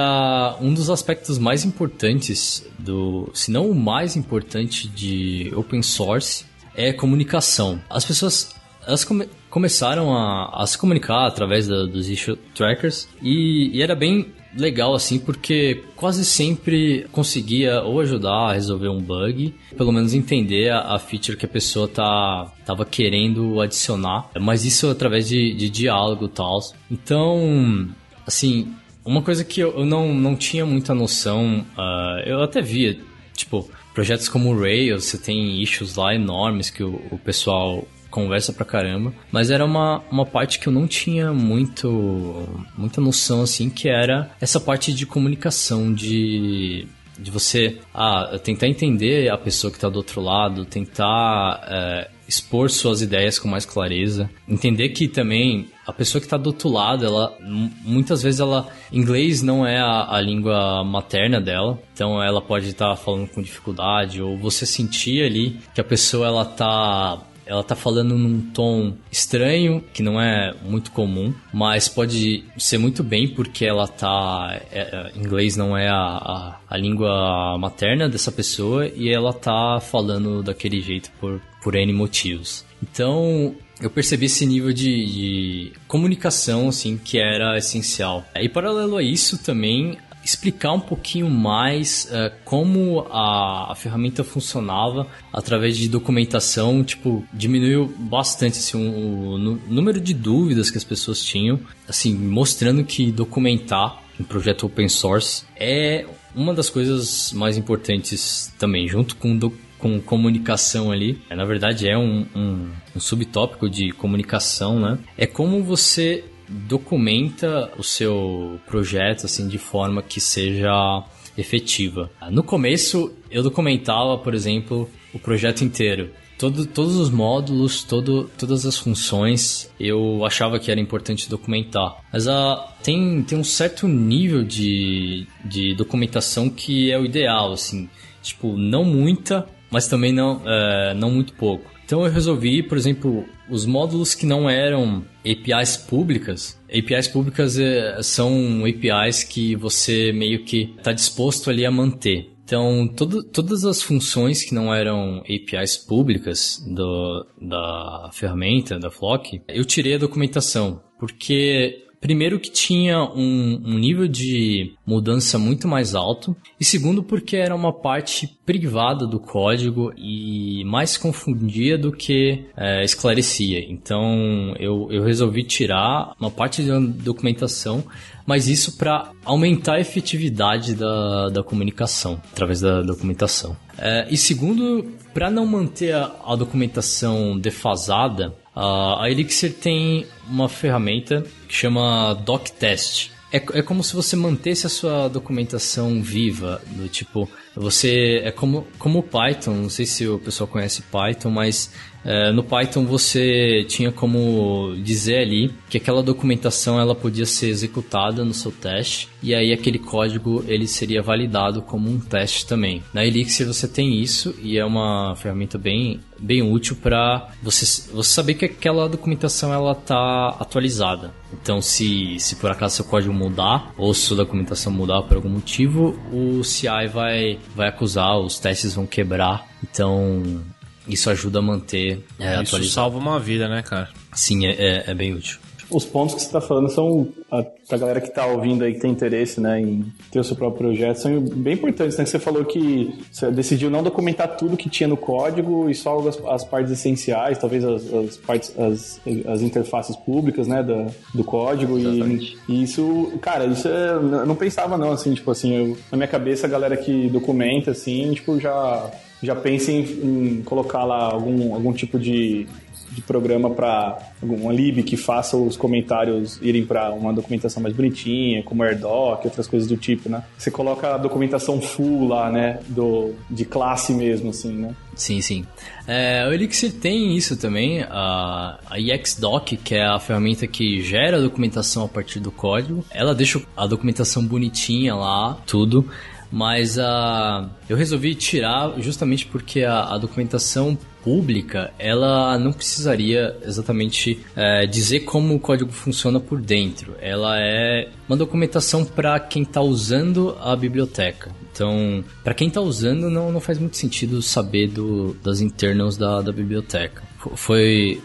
um dos aspectos mais importantes do, se não o mais importante de open source é comunicação. As pessoas elas começaram a, a, se comunicar através da, dos issue trackers e, e, era bem legal assim porque quase sempre conseguia ou ajudar a resolver um bug, pelo menos entender a, feature que a pessoa tá tava querendo adicionar, mas isso através de, de diálogo e tal. Então, assim, uma coisa que eu, eu não, não tinha muita noção, uh, eu até via, tipo, projetos como o Rails, você tem issues lá enormes que o, o pessoal conversa pra caramba, mas era uma, uma parte que eu não tinha muito muita noção assim, que era essa parte de comunicação, de de você ah, tentar entender a pessoa que está do outro lado, tentar é, expor suas ideias com mais clareza, entender que também a pessoa que está do outro lado, ela muitas vezes ela inglês não é a, a língua materna dela, então ela pode estar tá falando com dificuldade ou você sentir ali que a pessoa ela tá ela tá falando num tom estranho, que não é muito comum, mas pode ser muito bem porque ela tá. É, é, inglês não é a, a, a, língua materna dessa pessoa e ela tá falando daquele jeito por, por N motivos. Então, eu percebi esse nível de, de, comunicação, assim, que era essencial. E paralelo a isso também, explicar um pouquinho mais uh, como a, a, ferramenta funcionava através de documentação, tipo, diminuiu bastante assim, o, o, número de dúvidas que as pessoas tinham, assim, mostrando que documentar um projeto open source é uma das coisas mais importantes também, junto com com comunicação ali. É, na verdade, é um, um, um subtópico de comunicação, né? É como você documenta o seu projeto assim de forma que seja efetiva. No começo eu documentava, por exemplo, o projeto inteiro. Todo, todos os módulos, todo, todas as funções, eu achava que era importante documentar. Mas uh, tem, tem um certo nível de, de documentação que é o ideal, assim. Tipo, não muita, mas também não, uh, não muito pouco. Então eu resolvi, por exemplo, os módulos que não eram APIs públicas. APIs públicas é, são APIs que você meio que está disposto ali a manter. Então, todo, todas as funções que não eram APIs públicas do, da ferramenta, da Flock, eu tirei a documentação, porque Primeiro que tinha um, um, nível de mudança muito mais alto e segundo porque era uma parte privada do código e mais confundia do que é, esclarecia. Então eu, eu resolvi tirar uma parte da documentação mas isso para aumentar a efetividade da, da comunicação através da documentação. É, e segundo, para não manter a, a documentação defasada, a Elixir tem uma ferramenta que chama DocTest. É, é como se você mantesse a sua documentação viva, do tipo, você é como como o Python, não sei se o pessoal conhece Python, mas é, no Python você tinha como dizer ali que aquela documentação ela podia ser executada no seu teste e aí aquele código ele seria validado como um teste também. Na Elixir você tem isso e é uma ferramenta bem bem útil para você, você saber que aquela documentação ela tá atualizada. Então se, se por acaso seu código mudar ou sua documentação mudar por algum motivo, o CI vai vai acusar, os testes vão quebrar. Então isso ajuda a manter é, Isso salva uma vida, né, cara? Sim, é, é, é bem útil. os pontos que você está falando são, a, pra galera que está ouvindo aí, que tem interesse né, em ter o seu próprio projeto, são bem importantes. Né? Você falou que você decidiu não documentar tudo que tinha no código e só as, as partes essenciais, talvez as, as partes, as, as interfaces públicas né, da, do código. E, e, isso, cara, isso é, eu não pensava não, assim, tipo assim, eu, na minha cabeça a galera que documenta, assim, tipo, já já pensa em, em, colocar lá algum, algum tipo de de programa para uma lib que faça os comentários irem para uma documentação mais bonitinha, como AirDoc, outras coisas do tipo, né? Você coloca a documentação full lá, né, do de classe mesmo, assim, né? Sim, sim. É, o Elixir tem isso também, a, a EXDoc, que é a ferramenta que gera a documentação a partir do código. Ela deixa a documentação bonitinha lá, tudo. Mas uh, eu resolvi tirar justamente porque a, a documentação pública, ela não precisaria exatamente é, dizer como o código funciona por dentro. Ela é uma documentação para quem está usando a biblioteca. Então, para quem está usando, não, não faz muito sentido saber do, das internals da, da biblioteca. Foi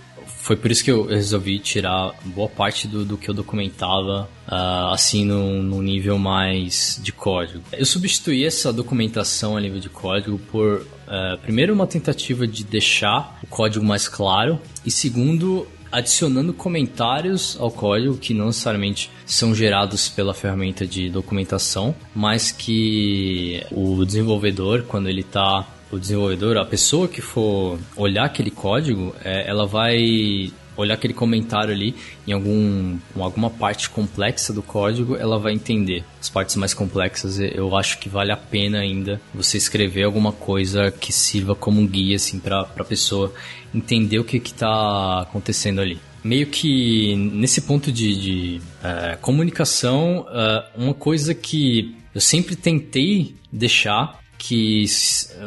foi por isso que eu resolvi tirar boa parte do, do que eu documentava, uh, assim, num, nível mais de código. Eu substituí essa documentação a nível de código por, uh, primeiro, uma tentativa de deixar o código mais claro, e segundo, adicionando comentários ao código que não necessariamente são gerados pela ferramenta de documentação, mas que o desenvolvedor, quando ele está o desenvolvedor, a pessoa que for olhar aquele código, é, ela vai olhar aquele comentário ali em algum, em alguma parte complexa do código, ela vai entender. As partes mais complexas, eu acho que vale a pena ainda você escrever alguma coisa que sirva como um guia assim para a pessoa entender o que está acontecendo ali. Meio que nesse ponto de, de é, comunicação, é, uma coisa que eu sempre tentei deixar que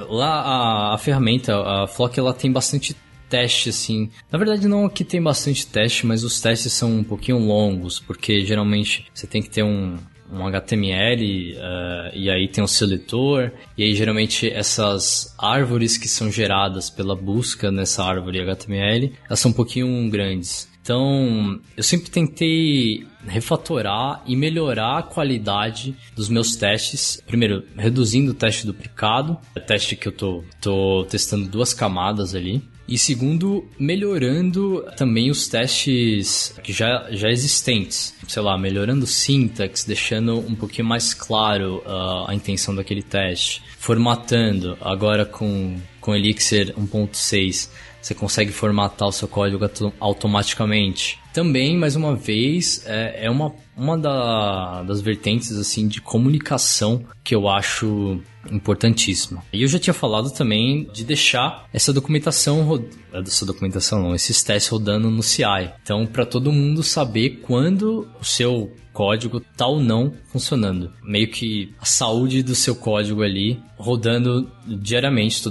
lá a, a ferramenta, a Flock, ela tem bastante teste, assim. Na verdade, não que tem bastante teste, mas os testes são um pouquinho longos, porque geralmente você tem que ter um, um HTML uh, eh, e aí tem um seletor e aí geralmente essas árvores que são geradas pela busca nessa árvore HTML elas são um pouquinho grandes então, eu sempre tentei refatorar e melhorar a qualidade dos meus testes. Primeiro, reduzindo o teste duplicado, é teste que eu tô, tô testando duas camadas ali. E segundo, melhorando também os testes que já, já existentes. Sei lá, melhorando o syntax, deixando um pouquinho mais claro uh, a intenção daquele teste. Formatando, agora com, com Elixir 1.6 você consegue formatar o seu código automaticamente. Também, mais uma vez, é, é uma, uma da, das vertentes assim de comunicação que eu acho importantíssima. E eu já tinha falado também de deixar essa documentação é, essa documentação não, esses testes rodando no CI. Então, para todo mundo saber quando o seu código tá ou não funcionando. Meio que a saúde do seu código ali rodando diariamente,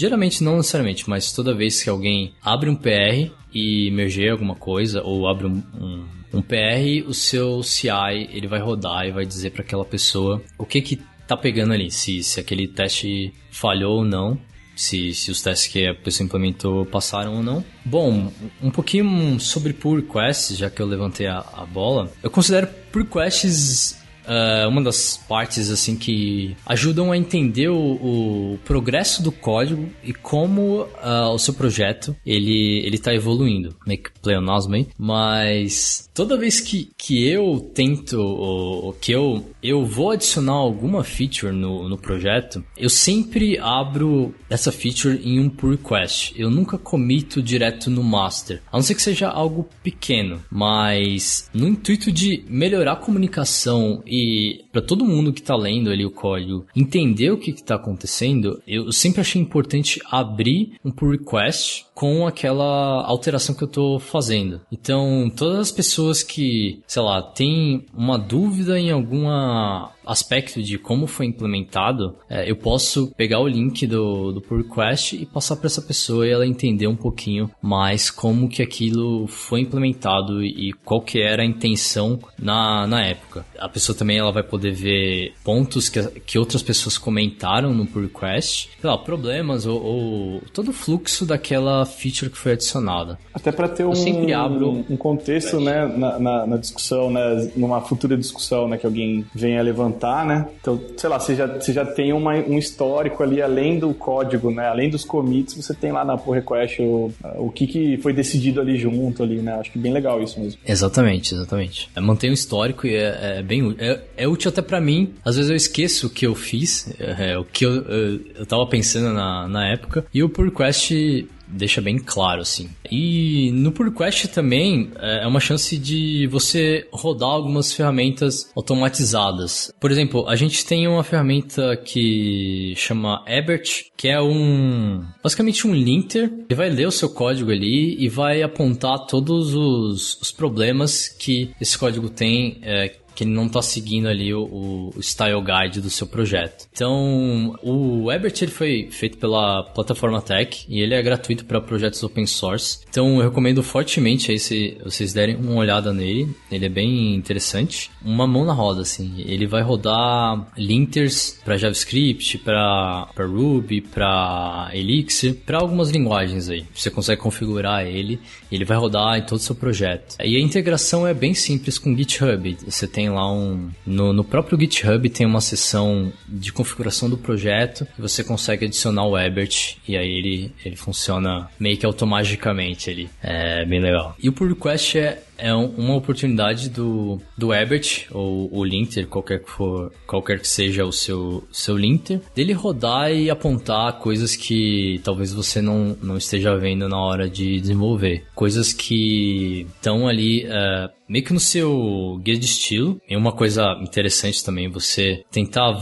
Geralmente não necessariamente, mas toda vez que alguém abre um PR e merger alguma coisa, ou abre um, um, um PR, o seu CI ele vai rodar e vai dizer para aquela pessoa o que que tá pegando ali, se, se aquele teste falhou ou não, se, se os testes que a pessoa implementou passaram ou não. Bom, um pouquinho sobre pull requests, já que eu levantei a, a bola. Eu considero pull requests uh, uma das partes assim que ajudam a entender o, o progresso do código e como uh, o seu projeto ele ele está evoluindo. Make play on aí, mas toda vez que, que eu tento ou, que eu eu vou adicionar alguma feature no, no projeto, eu sempre abro essa feature em um pull request. Eu nunca comito direto no master, a não ser que seja algo pequeno, mas no intuito de melhorar a comunicação e para todo mundo que está lendo ali o código entender o que está acontecendo, eu sempre achei importante abrir um pull request com aquela alteração que eu estou fazendo. Então, todas as pessoas que, sei lá, têm uma dúvida em alguma aspecto de como foi implementado, é, eu posso pegar o link do, do pull request e passar para essa pessoa e ela entender um pouquinho mais como que aquilo foi implementado e qual que era a intenção na, na época. A pessoa também ela vai poder ver pontos que, que outras pessoas comentaram no pull request, sei lá, problemas ou, ou todo o fluxo daquela feature que foi adicionada. Até para ter um, sempre abro um contexto, né, na, na, na discussão, né, numa futura discussão, né, que alguém venha levantar, né? Então, sei lá, você já, você já tem uma, um histórico ali, além do código, né, além dos commits, você tem lá na pull request o, o que, que foi decidido ali junto ali, né? Acho que bem legal isso mesmo. Exatamente, exatamente. É, mantém o histórico e é, é bem é, é, útil até para mim. Às vezes eu esqueço o que eu fiz, é, o que eu, eu, eu tava pensando na, na época. E o pull request deixa bem claro, assim. E no PureQuest também é uma chance de você rodar algumas ferramentas automatizadas. Por exemplo, a gente tem uma ferramenta que chama Ebert, que é um basicamente um linter. Ele vai ler o seu código ali e vai apontar todos os, os problemas que esse código tem é, que ele não está seguindo ali o, o, style guide do seu projeto. Então, o Ebert ele foi feito pela plataforma Tech e ele é gratuito para projetos open source. Então, eu recomendo fortemente aí se vocês derem uma olhada nele. Ele é bem interessante. Uma mão na roda, assim. Ele vai rodar linters para JavaScript, para Ruby, para Elixir, para algumas linguagens aí. Você consegue configurar ele. Ele vai rodar em todo o seu projeto. E a integração é bem simples com GitHub. Você tem lá um. No, no próprio GitHub tem uma seção de configuração do projeto que você consegue adicionar o Ebert e aí ele, ele funciona meio que automaticamente ali. É bem legal. E o pull request é, é uma oportunidade do, do Ebert, ou o linter, qualquer que for, qualquer que seja o seu, seu linter, dele rodar e apontar coisas que talvez você não, não esteja vendo na hora de desenvolver. Coisas que estão ali uh, meio que no seu guia de estilo. E uma coisa interessante também, você tentar uh,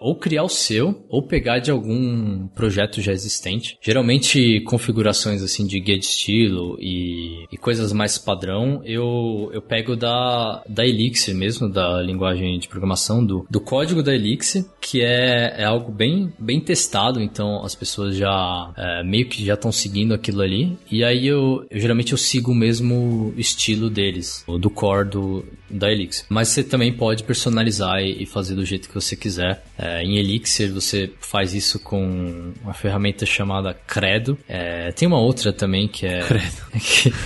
ou criar o seu, ou pegar de algum projeto já existente. Geralmente configurações assim de guia de estilo e, e coisas mais padrão então eu, eu pego da, da Elixir mesmo, da linguagem de programação, do, do código da Elixir, que é, é algo bem, bem testado, então as pessoas já é, meio que já estão seguindo aquilo ali. E aí eu, eu, geralmente eu sigo o mesmo estilo deles, do core do, da Elixir. Mas você também pode personalizar e, fazer do jeito que você quiser. É, em Elixir você faz isso com uma ferramenta chamada Credo. É, tem uma outra também que é. Credo.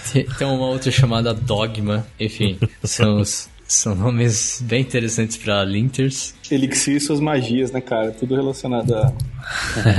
Tem, tem uma outra chamada Dogma. Enfim, são os, são nomes bem interessantes para linters. Elixir e suas magias, né, cara? Tudo relacionado a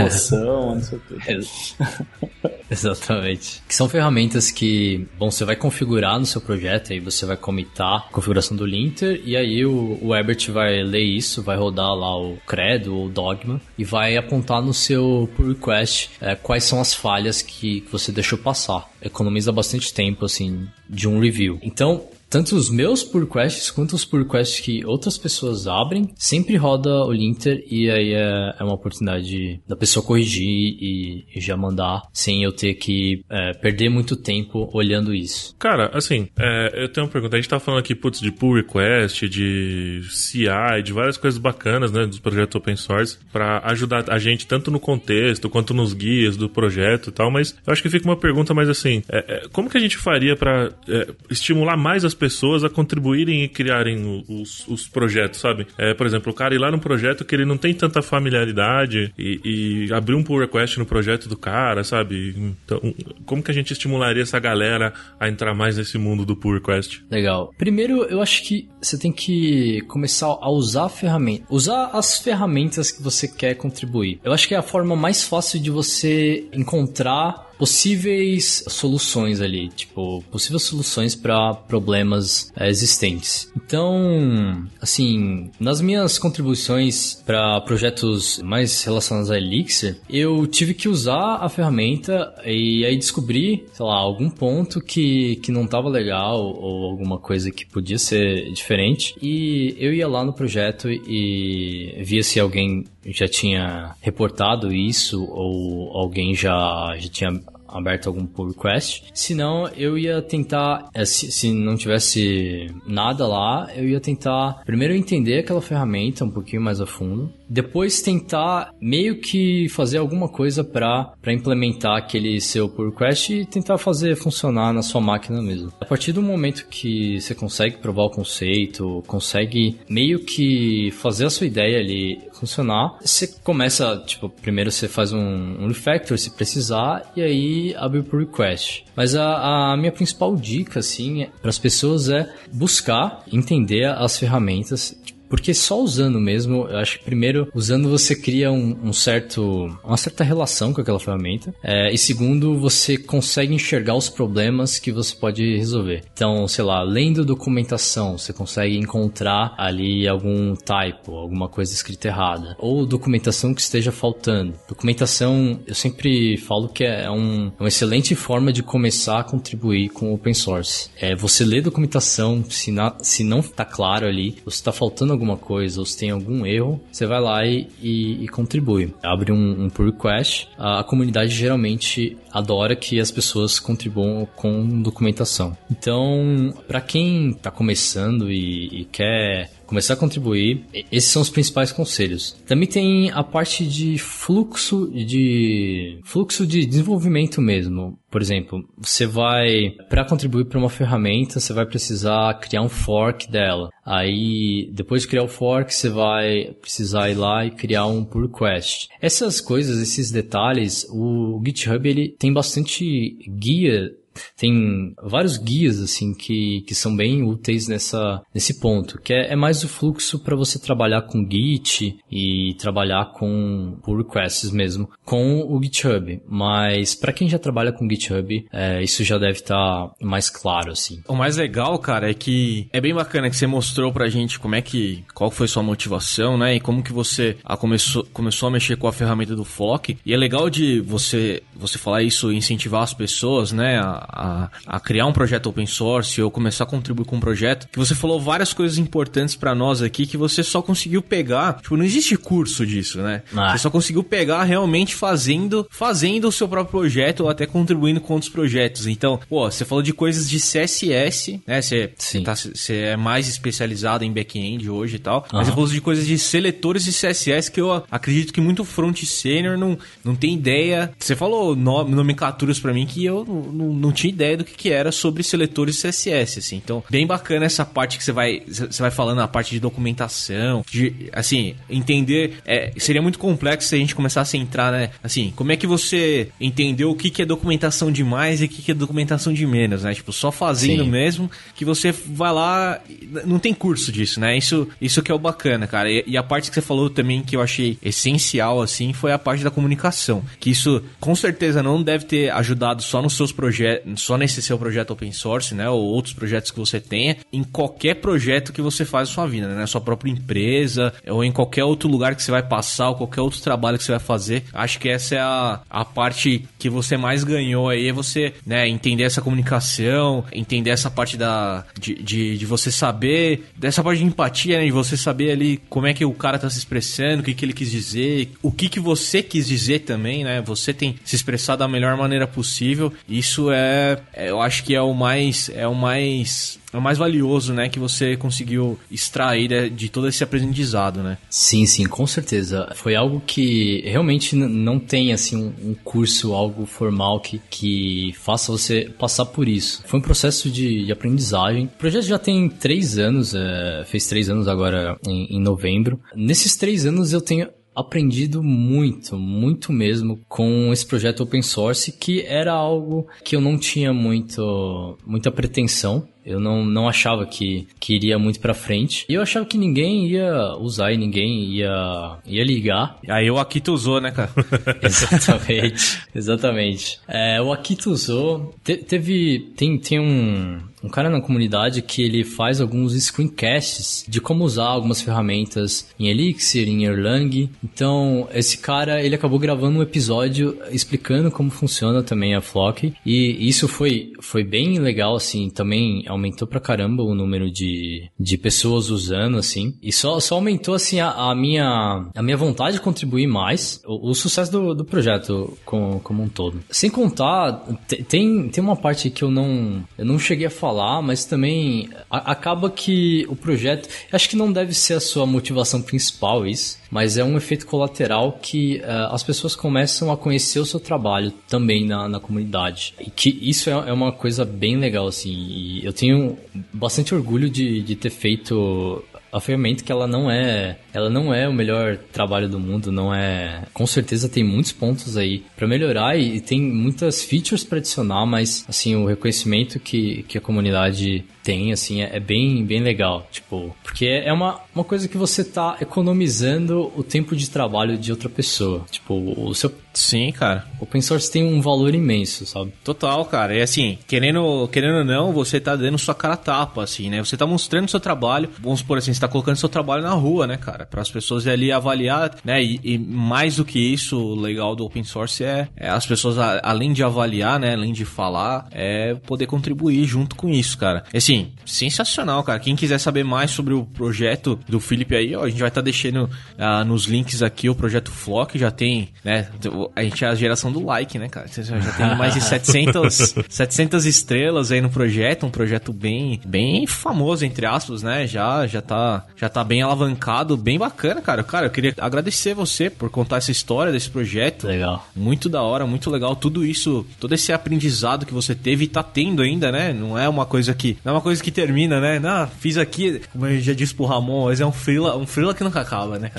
poção, não sei o que. Exatamente. Que são ferramentas que, bom, você vai configurar no seu projeto, aí você vai comitar a configuração do linter, e aí o, o Ebert vai ler isso, vai rodar lá o credo ou dogma, e vai apontar no seu pull request é, quais são as falhas que, que você deixou passar. Economiza bastante tempo, assim, de um review. Então, tanto os meus pull requests quanto os pull requests que outras pessoas abrem, sempre roda o linter e aí é, é uma oportunidade da pessoa corrigir e, e já mandar sem eu ter que é, perder muito tempo olhando isso. Cara, assim, é, eu tenho uma pergunta. A gente tá falando aqui, putz, de pull request, de CI, de várias coisas bacanas, né, dos projetos open source, para ajudar a gente tanto no contexto quanto nos guias do projeto e tal, mas eu acho que fica uma pergunta mais assim, é, é, como que a gente faria para é, estimular mais as pessoas a contribuírem e criarem os, os projetos, sabe? É, por exemplo, o cara ir lá num projeto que ele não tem tanta familiaridade e, e abrir um pull request no projeto do cara, sabe? Então, como que a gente estimularia essa galera a entrar mais nesse mundo do pull request? Legal. Primeiro, eu acho que você tem que começar a usar a ferramenta, usar as ferramentas que você quer contribuir. Eu acho que é a forma mais fácil de você encontrar possíveis soluções ali, tipo, possíveis soluções para problemas é, existentes. Então, assim, nas minhas contribuições para projetos mais relacionados a Elixir, eu tive que usar a ferramenta e aí descobri, sei lá, algum ponto que, que não estava legal ou alguma coisa que podia ser diferente e eu ia lá no projeto e via se alguém já tinha reportado isso ou alguém já, já tinha aberto algum pull request. Se não, eu ia tentar, é, se, se não tivesse nada lá, eu ia tentar primeiro entender aquela ferramenta um pouquinho mais a fundo, depois tentar meio que fazer alguma coisa para implementar aquele seu pull request e tentar fazer funcionar na sua máquina mesmo. A partir do momento que você consegue provar o conceito, consegue meio que fazer a sua ideia ali funcionar, você começa, tipo, primeiro você faz um, um refactor se precisar e aí abre o pull request. Mas a, a minha principal dica, assim, para as pessoas é buscar entender as ferramentas porque só usando mesmo, eu acho que primeiro, usando você cria um, um certo, uma certa relação com aquela ferramenta. É, e segundo, você consegue enxergar os problemas que você pode resolver. Então, sei lá, lendo documentação, você consegue encontrar ali algum typo, alguma coisa escrita errada. Ou documentação que esteja faltando. Documentação, eu sempre falo que é um, uma excelente forma de começar a contribuir com o open source. É você ler documentação, se, na, se não está claro ali, se está faltando alguma coisa ou se tem algum erro, você vai lá e, e, e contribui. Abre um, um pull request. A, a comunidade geralmente adora que as pessoas contribuam com documentação. Então, para quem está começando e, e quer começar a contribuir. Esses são os principais conselhos. Também tem a parte de fluxo de fluxo de desenvolvimento mesmo. Por exemplo, você vai para contribuir para uma ferramenta, você vai precisar criar um fork dela. Aí, depois de criar o fork, você vai precisar ir lá e criar um pull request. Essas coisas, esses detalhes, o GitHub ele tem bastante guia tem vários guias assim que, que são bem úteis nessa nesse ponto, que é, é mais o fluxo para você trabalhar com Git e trabalhar com pull requests mesmo com o GitHub. Mas para quem já trabalha com GitHub, é, isso já deve estar tá mais claro assim. O mais legal, cara, é que é bem bacana que você mostrou pra gente como é que qual foi sua motivação, né? E como que você a começou começou a mexer com a ferramenta do Flock. E é legal de você você falar isso, incentivar as pessoas, né? A, a, a, criar um projeto open source ou começar a contribuir com um projeto, que você falou várias coisas importantes para nós aqui que você só conseguiu pegar. Tipo, não existe curso disso, né? Ah. Você só conseguiu pegar realmente fazendo, fazendo o seu próprio projeto ou até contribuindo com outros projetos. Então, pô, você falou de coisas de CSS, né? Você, você, tá, você é mais especializado em back-end hoje e tal. Mas você falou de coisas de seletores de CSS que eu acredito que muito front senior não, não tem ideia. Você falou nomenclaturas para mim que eu não, não, não tinha ideia do que, que era sobre seletores CSS, assim. Então, bem bacana essa parte que você vai, você vai falando, a parte de documentação, de, assim, entender. É, seria muito complexo se a gente começasse a entrar, né? Assim, como é que você entendeu o que, que é documentação de mais e o que, que é documentação de menos, né? Tipo, só fazendo Sim. mesmo que você vai lá. Não tem curso disso, né? Isso, isso que é o bacana, cara. E, e a parte que você falou também que eu achei essencial, assim, foi a parte da comunicação. Que isso, com certeza, não deve ter ajudado só nos seus projetos, só nesse seu projeto open source, né? Ou outros projetos que você tenha, em qualquer projeto que você faz na sua vida, né? Sua própria empresa, ou em qualquer outro lugar que você vai passar, ou qualquer outro trabalho que você vai fazer. Acho que essa é a, a parte que você mais ganhou aí, é você, né, entender essa comunicação, entender essa parte da. de, de, de você saber, dessa parte de empatia, né? De você saber ali como é que o cara tá se expressando, o que, que ele quis dizer, o que, que você quis dizer também, né? Você tem se expressado da melhor maneira possível. Isso é é, eu acho que é o mais é o mais é o mais valioso, né, que você conseguiu extrair de, de todo esse aprendizado, né? Sim, sim, com certeza. Foi algo que realmente não tem assim um, um, curso, algo formal que, que faça você passar por isso. Foi um processo de, de aprendizagem. O projeto já tem três anos, é, fez três anos agora em, em novembro. Nesses três anos eu tenho aprendido muito, muito mesmo com esse projeto open source, que era algo que eu não tinha muito, muita pretensão. Eu não, não achava que, que iria muito pra frente. E eu achava que ninguém ia usar e ninguém ia, ia ligar. Aí o Akito usou, né, cara? exatamente, exatamente. É, o Akito usou. Te, teve. Tem, tem um, um cara na comunidade que ele faz alguns screencasts de como usar algumas ferramentas em Elixir, em Erlang. Então, esse cara, ele acabou gravando um episódio explicando como funciona também a Flock. E isso foi, foi bem legal, assim, também aumentou pra caramba o número de, de pessoas usando, assim. E só, só aumentou, assim, a, a minha, a minha vontade de contribuir mais, o, o sucesso do, do projeto como, como um todo. Sem contar, tem, tem uma parte que eu não, eu não cheguei a falar, mas também a, acaba que o projeto, acho que não deve ser a sua motivação principal isso, mas é um efeito colateral que uh, as pessoas começam a conhecer o seu trabalho também na, na comunidade. E que isso é, é uma coisa bem legal, assim. Eu tenho bastante orgulho de, de ter feito a ferramenta que ela não é ela não é o melhor trabalho do mundo, não é. Com certeza tem muitos pontos aí para melhorar e tem muitas features para adicionar, mas assim o reconhecimento que, que a comunidade tem, assim, é, é, bem, bem legal. Tipo, porque é uma, uma coisa que você tá economizando o tempo de trabalho de outra pessoa. Tipo, o seu. Sim, cara. O open source tem um valor imenso, sabe? Total, cara. E assim, querendo, querendo ou não, você tá dando sua cara tapa, assim, né? Você tá mostrando seu trabalho. Vamos supor assim, você tá colocando seu trabalho na rua, né, cara? Para as pessoas ali avaliar, né? E, e, mais do que isso, o legal do open source é, é as pessoas, além de avaliar, né? Além de falar, é poder contribuir junto com isso, cara. Esse assim, sensacional, cara. Quem quiser saber mais sobre o projeto do Felipe aí, ó, a gente vai estar tá deixando uh, nos links aqui o projeto Flock, já tem, né? A gente é a geração do like, né, cara? Já tem mais de 700, 700 estrelas aí no projeto, um projeto bem, bem famoso, entre aspas, né? Já, já tá, já tá bem alavancado, bem bacana, cara. Cara, eu queria agradecer você por contar essa história desse projeto. Legal. Muito da hora, muito legal. Tudo isso, todo esse aprendizado que você teve e tá tendo ainda, né? Não é uma coisa que, não é uma uma coisa que termina, né? Não, fiz aqui, como eu já disse pro Ramon, mas é um frila, um frila que nunca acaba, né?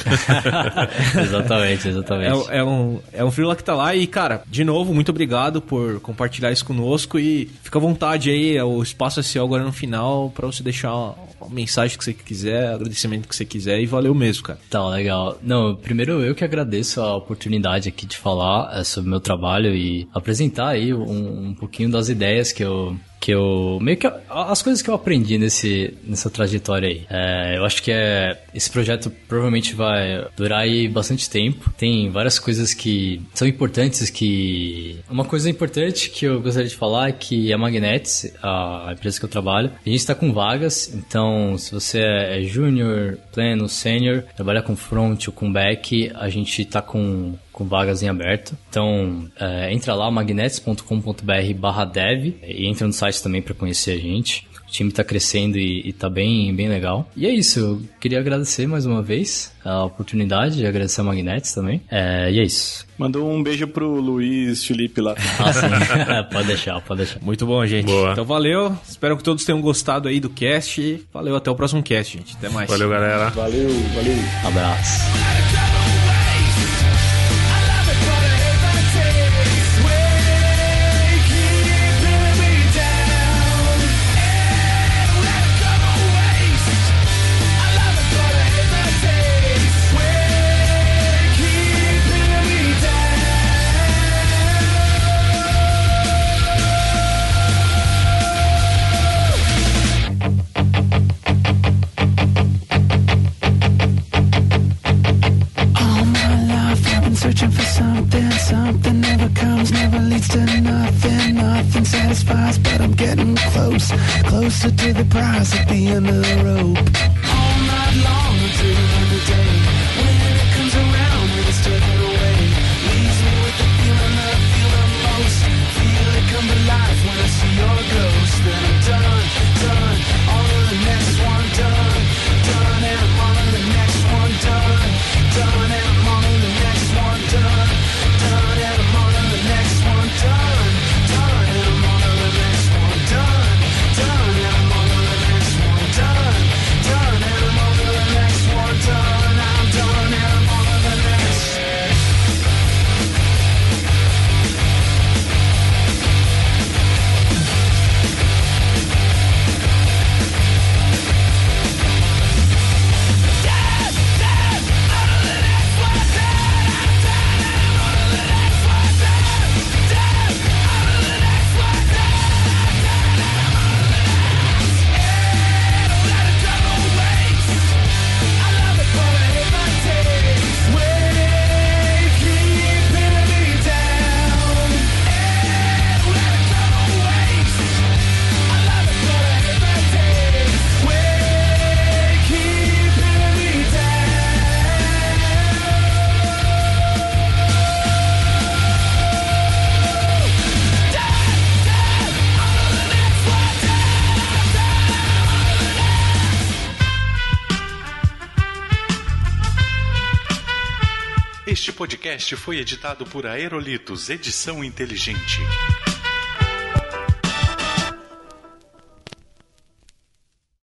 exatamente, exatamente. É, é, um, é um frila que tá lá e, cara, de novo, muito obrigado por compartilhar isso conosco e fica à vontade aí, o espaço é seu agora no final para você deixar uma, uma mensagem que você quiser, agradecimento que você quiser e valeu mesmo, cara. Tá, legal. Não, primeiro eu que agradeço a oportunidade aqui de falar é, sobre o meu trabalho e apresentar aí um, um pouquinho das ideias que eu que eu meio que as coisas que eu aprendi nesse nessa trajetória aí. É, eu acho que é esse projeto provavelmente vai durar aí bastante tempo. Tem várias coisas que são importantes que uma coisa importante que eu gostaria de falar é que a Magnets, a empresa que eu trabalho, a gente está com vagas. Então, se você é júnior, pleno, sênior, trabalha com front ou com back, a gente está com com vagas em aberto. Então, é, entra lá, magnetes.com.br barra dev e entra no site também para conhecer a gente. O time está crescendo e, está bem, bem legal. E é isso, eu queria agradecer mais uma vez a oportunidade de agradecer a Magnetes também. É, e é isso. Mandou um beijo pro Luiz Felipe lá. Ah, sim. pode deixar, pode deixar. Muito bom, gente. Boa. Então valeu. Espero que todos tenham gostado aí do cast. Valeu, até o próximo cast, gente. Até mais. Valeu, galera. Valeu, valeu. Abraço. Closer to the prize at the end of the rope. All night long until podcast foi editado por Aerolitos Edição Inteligente.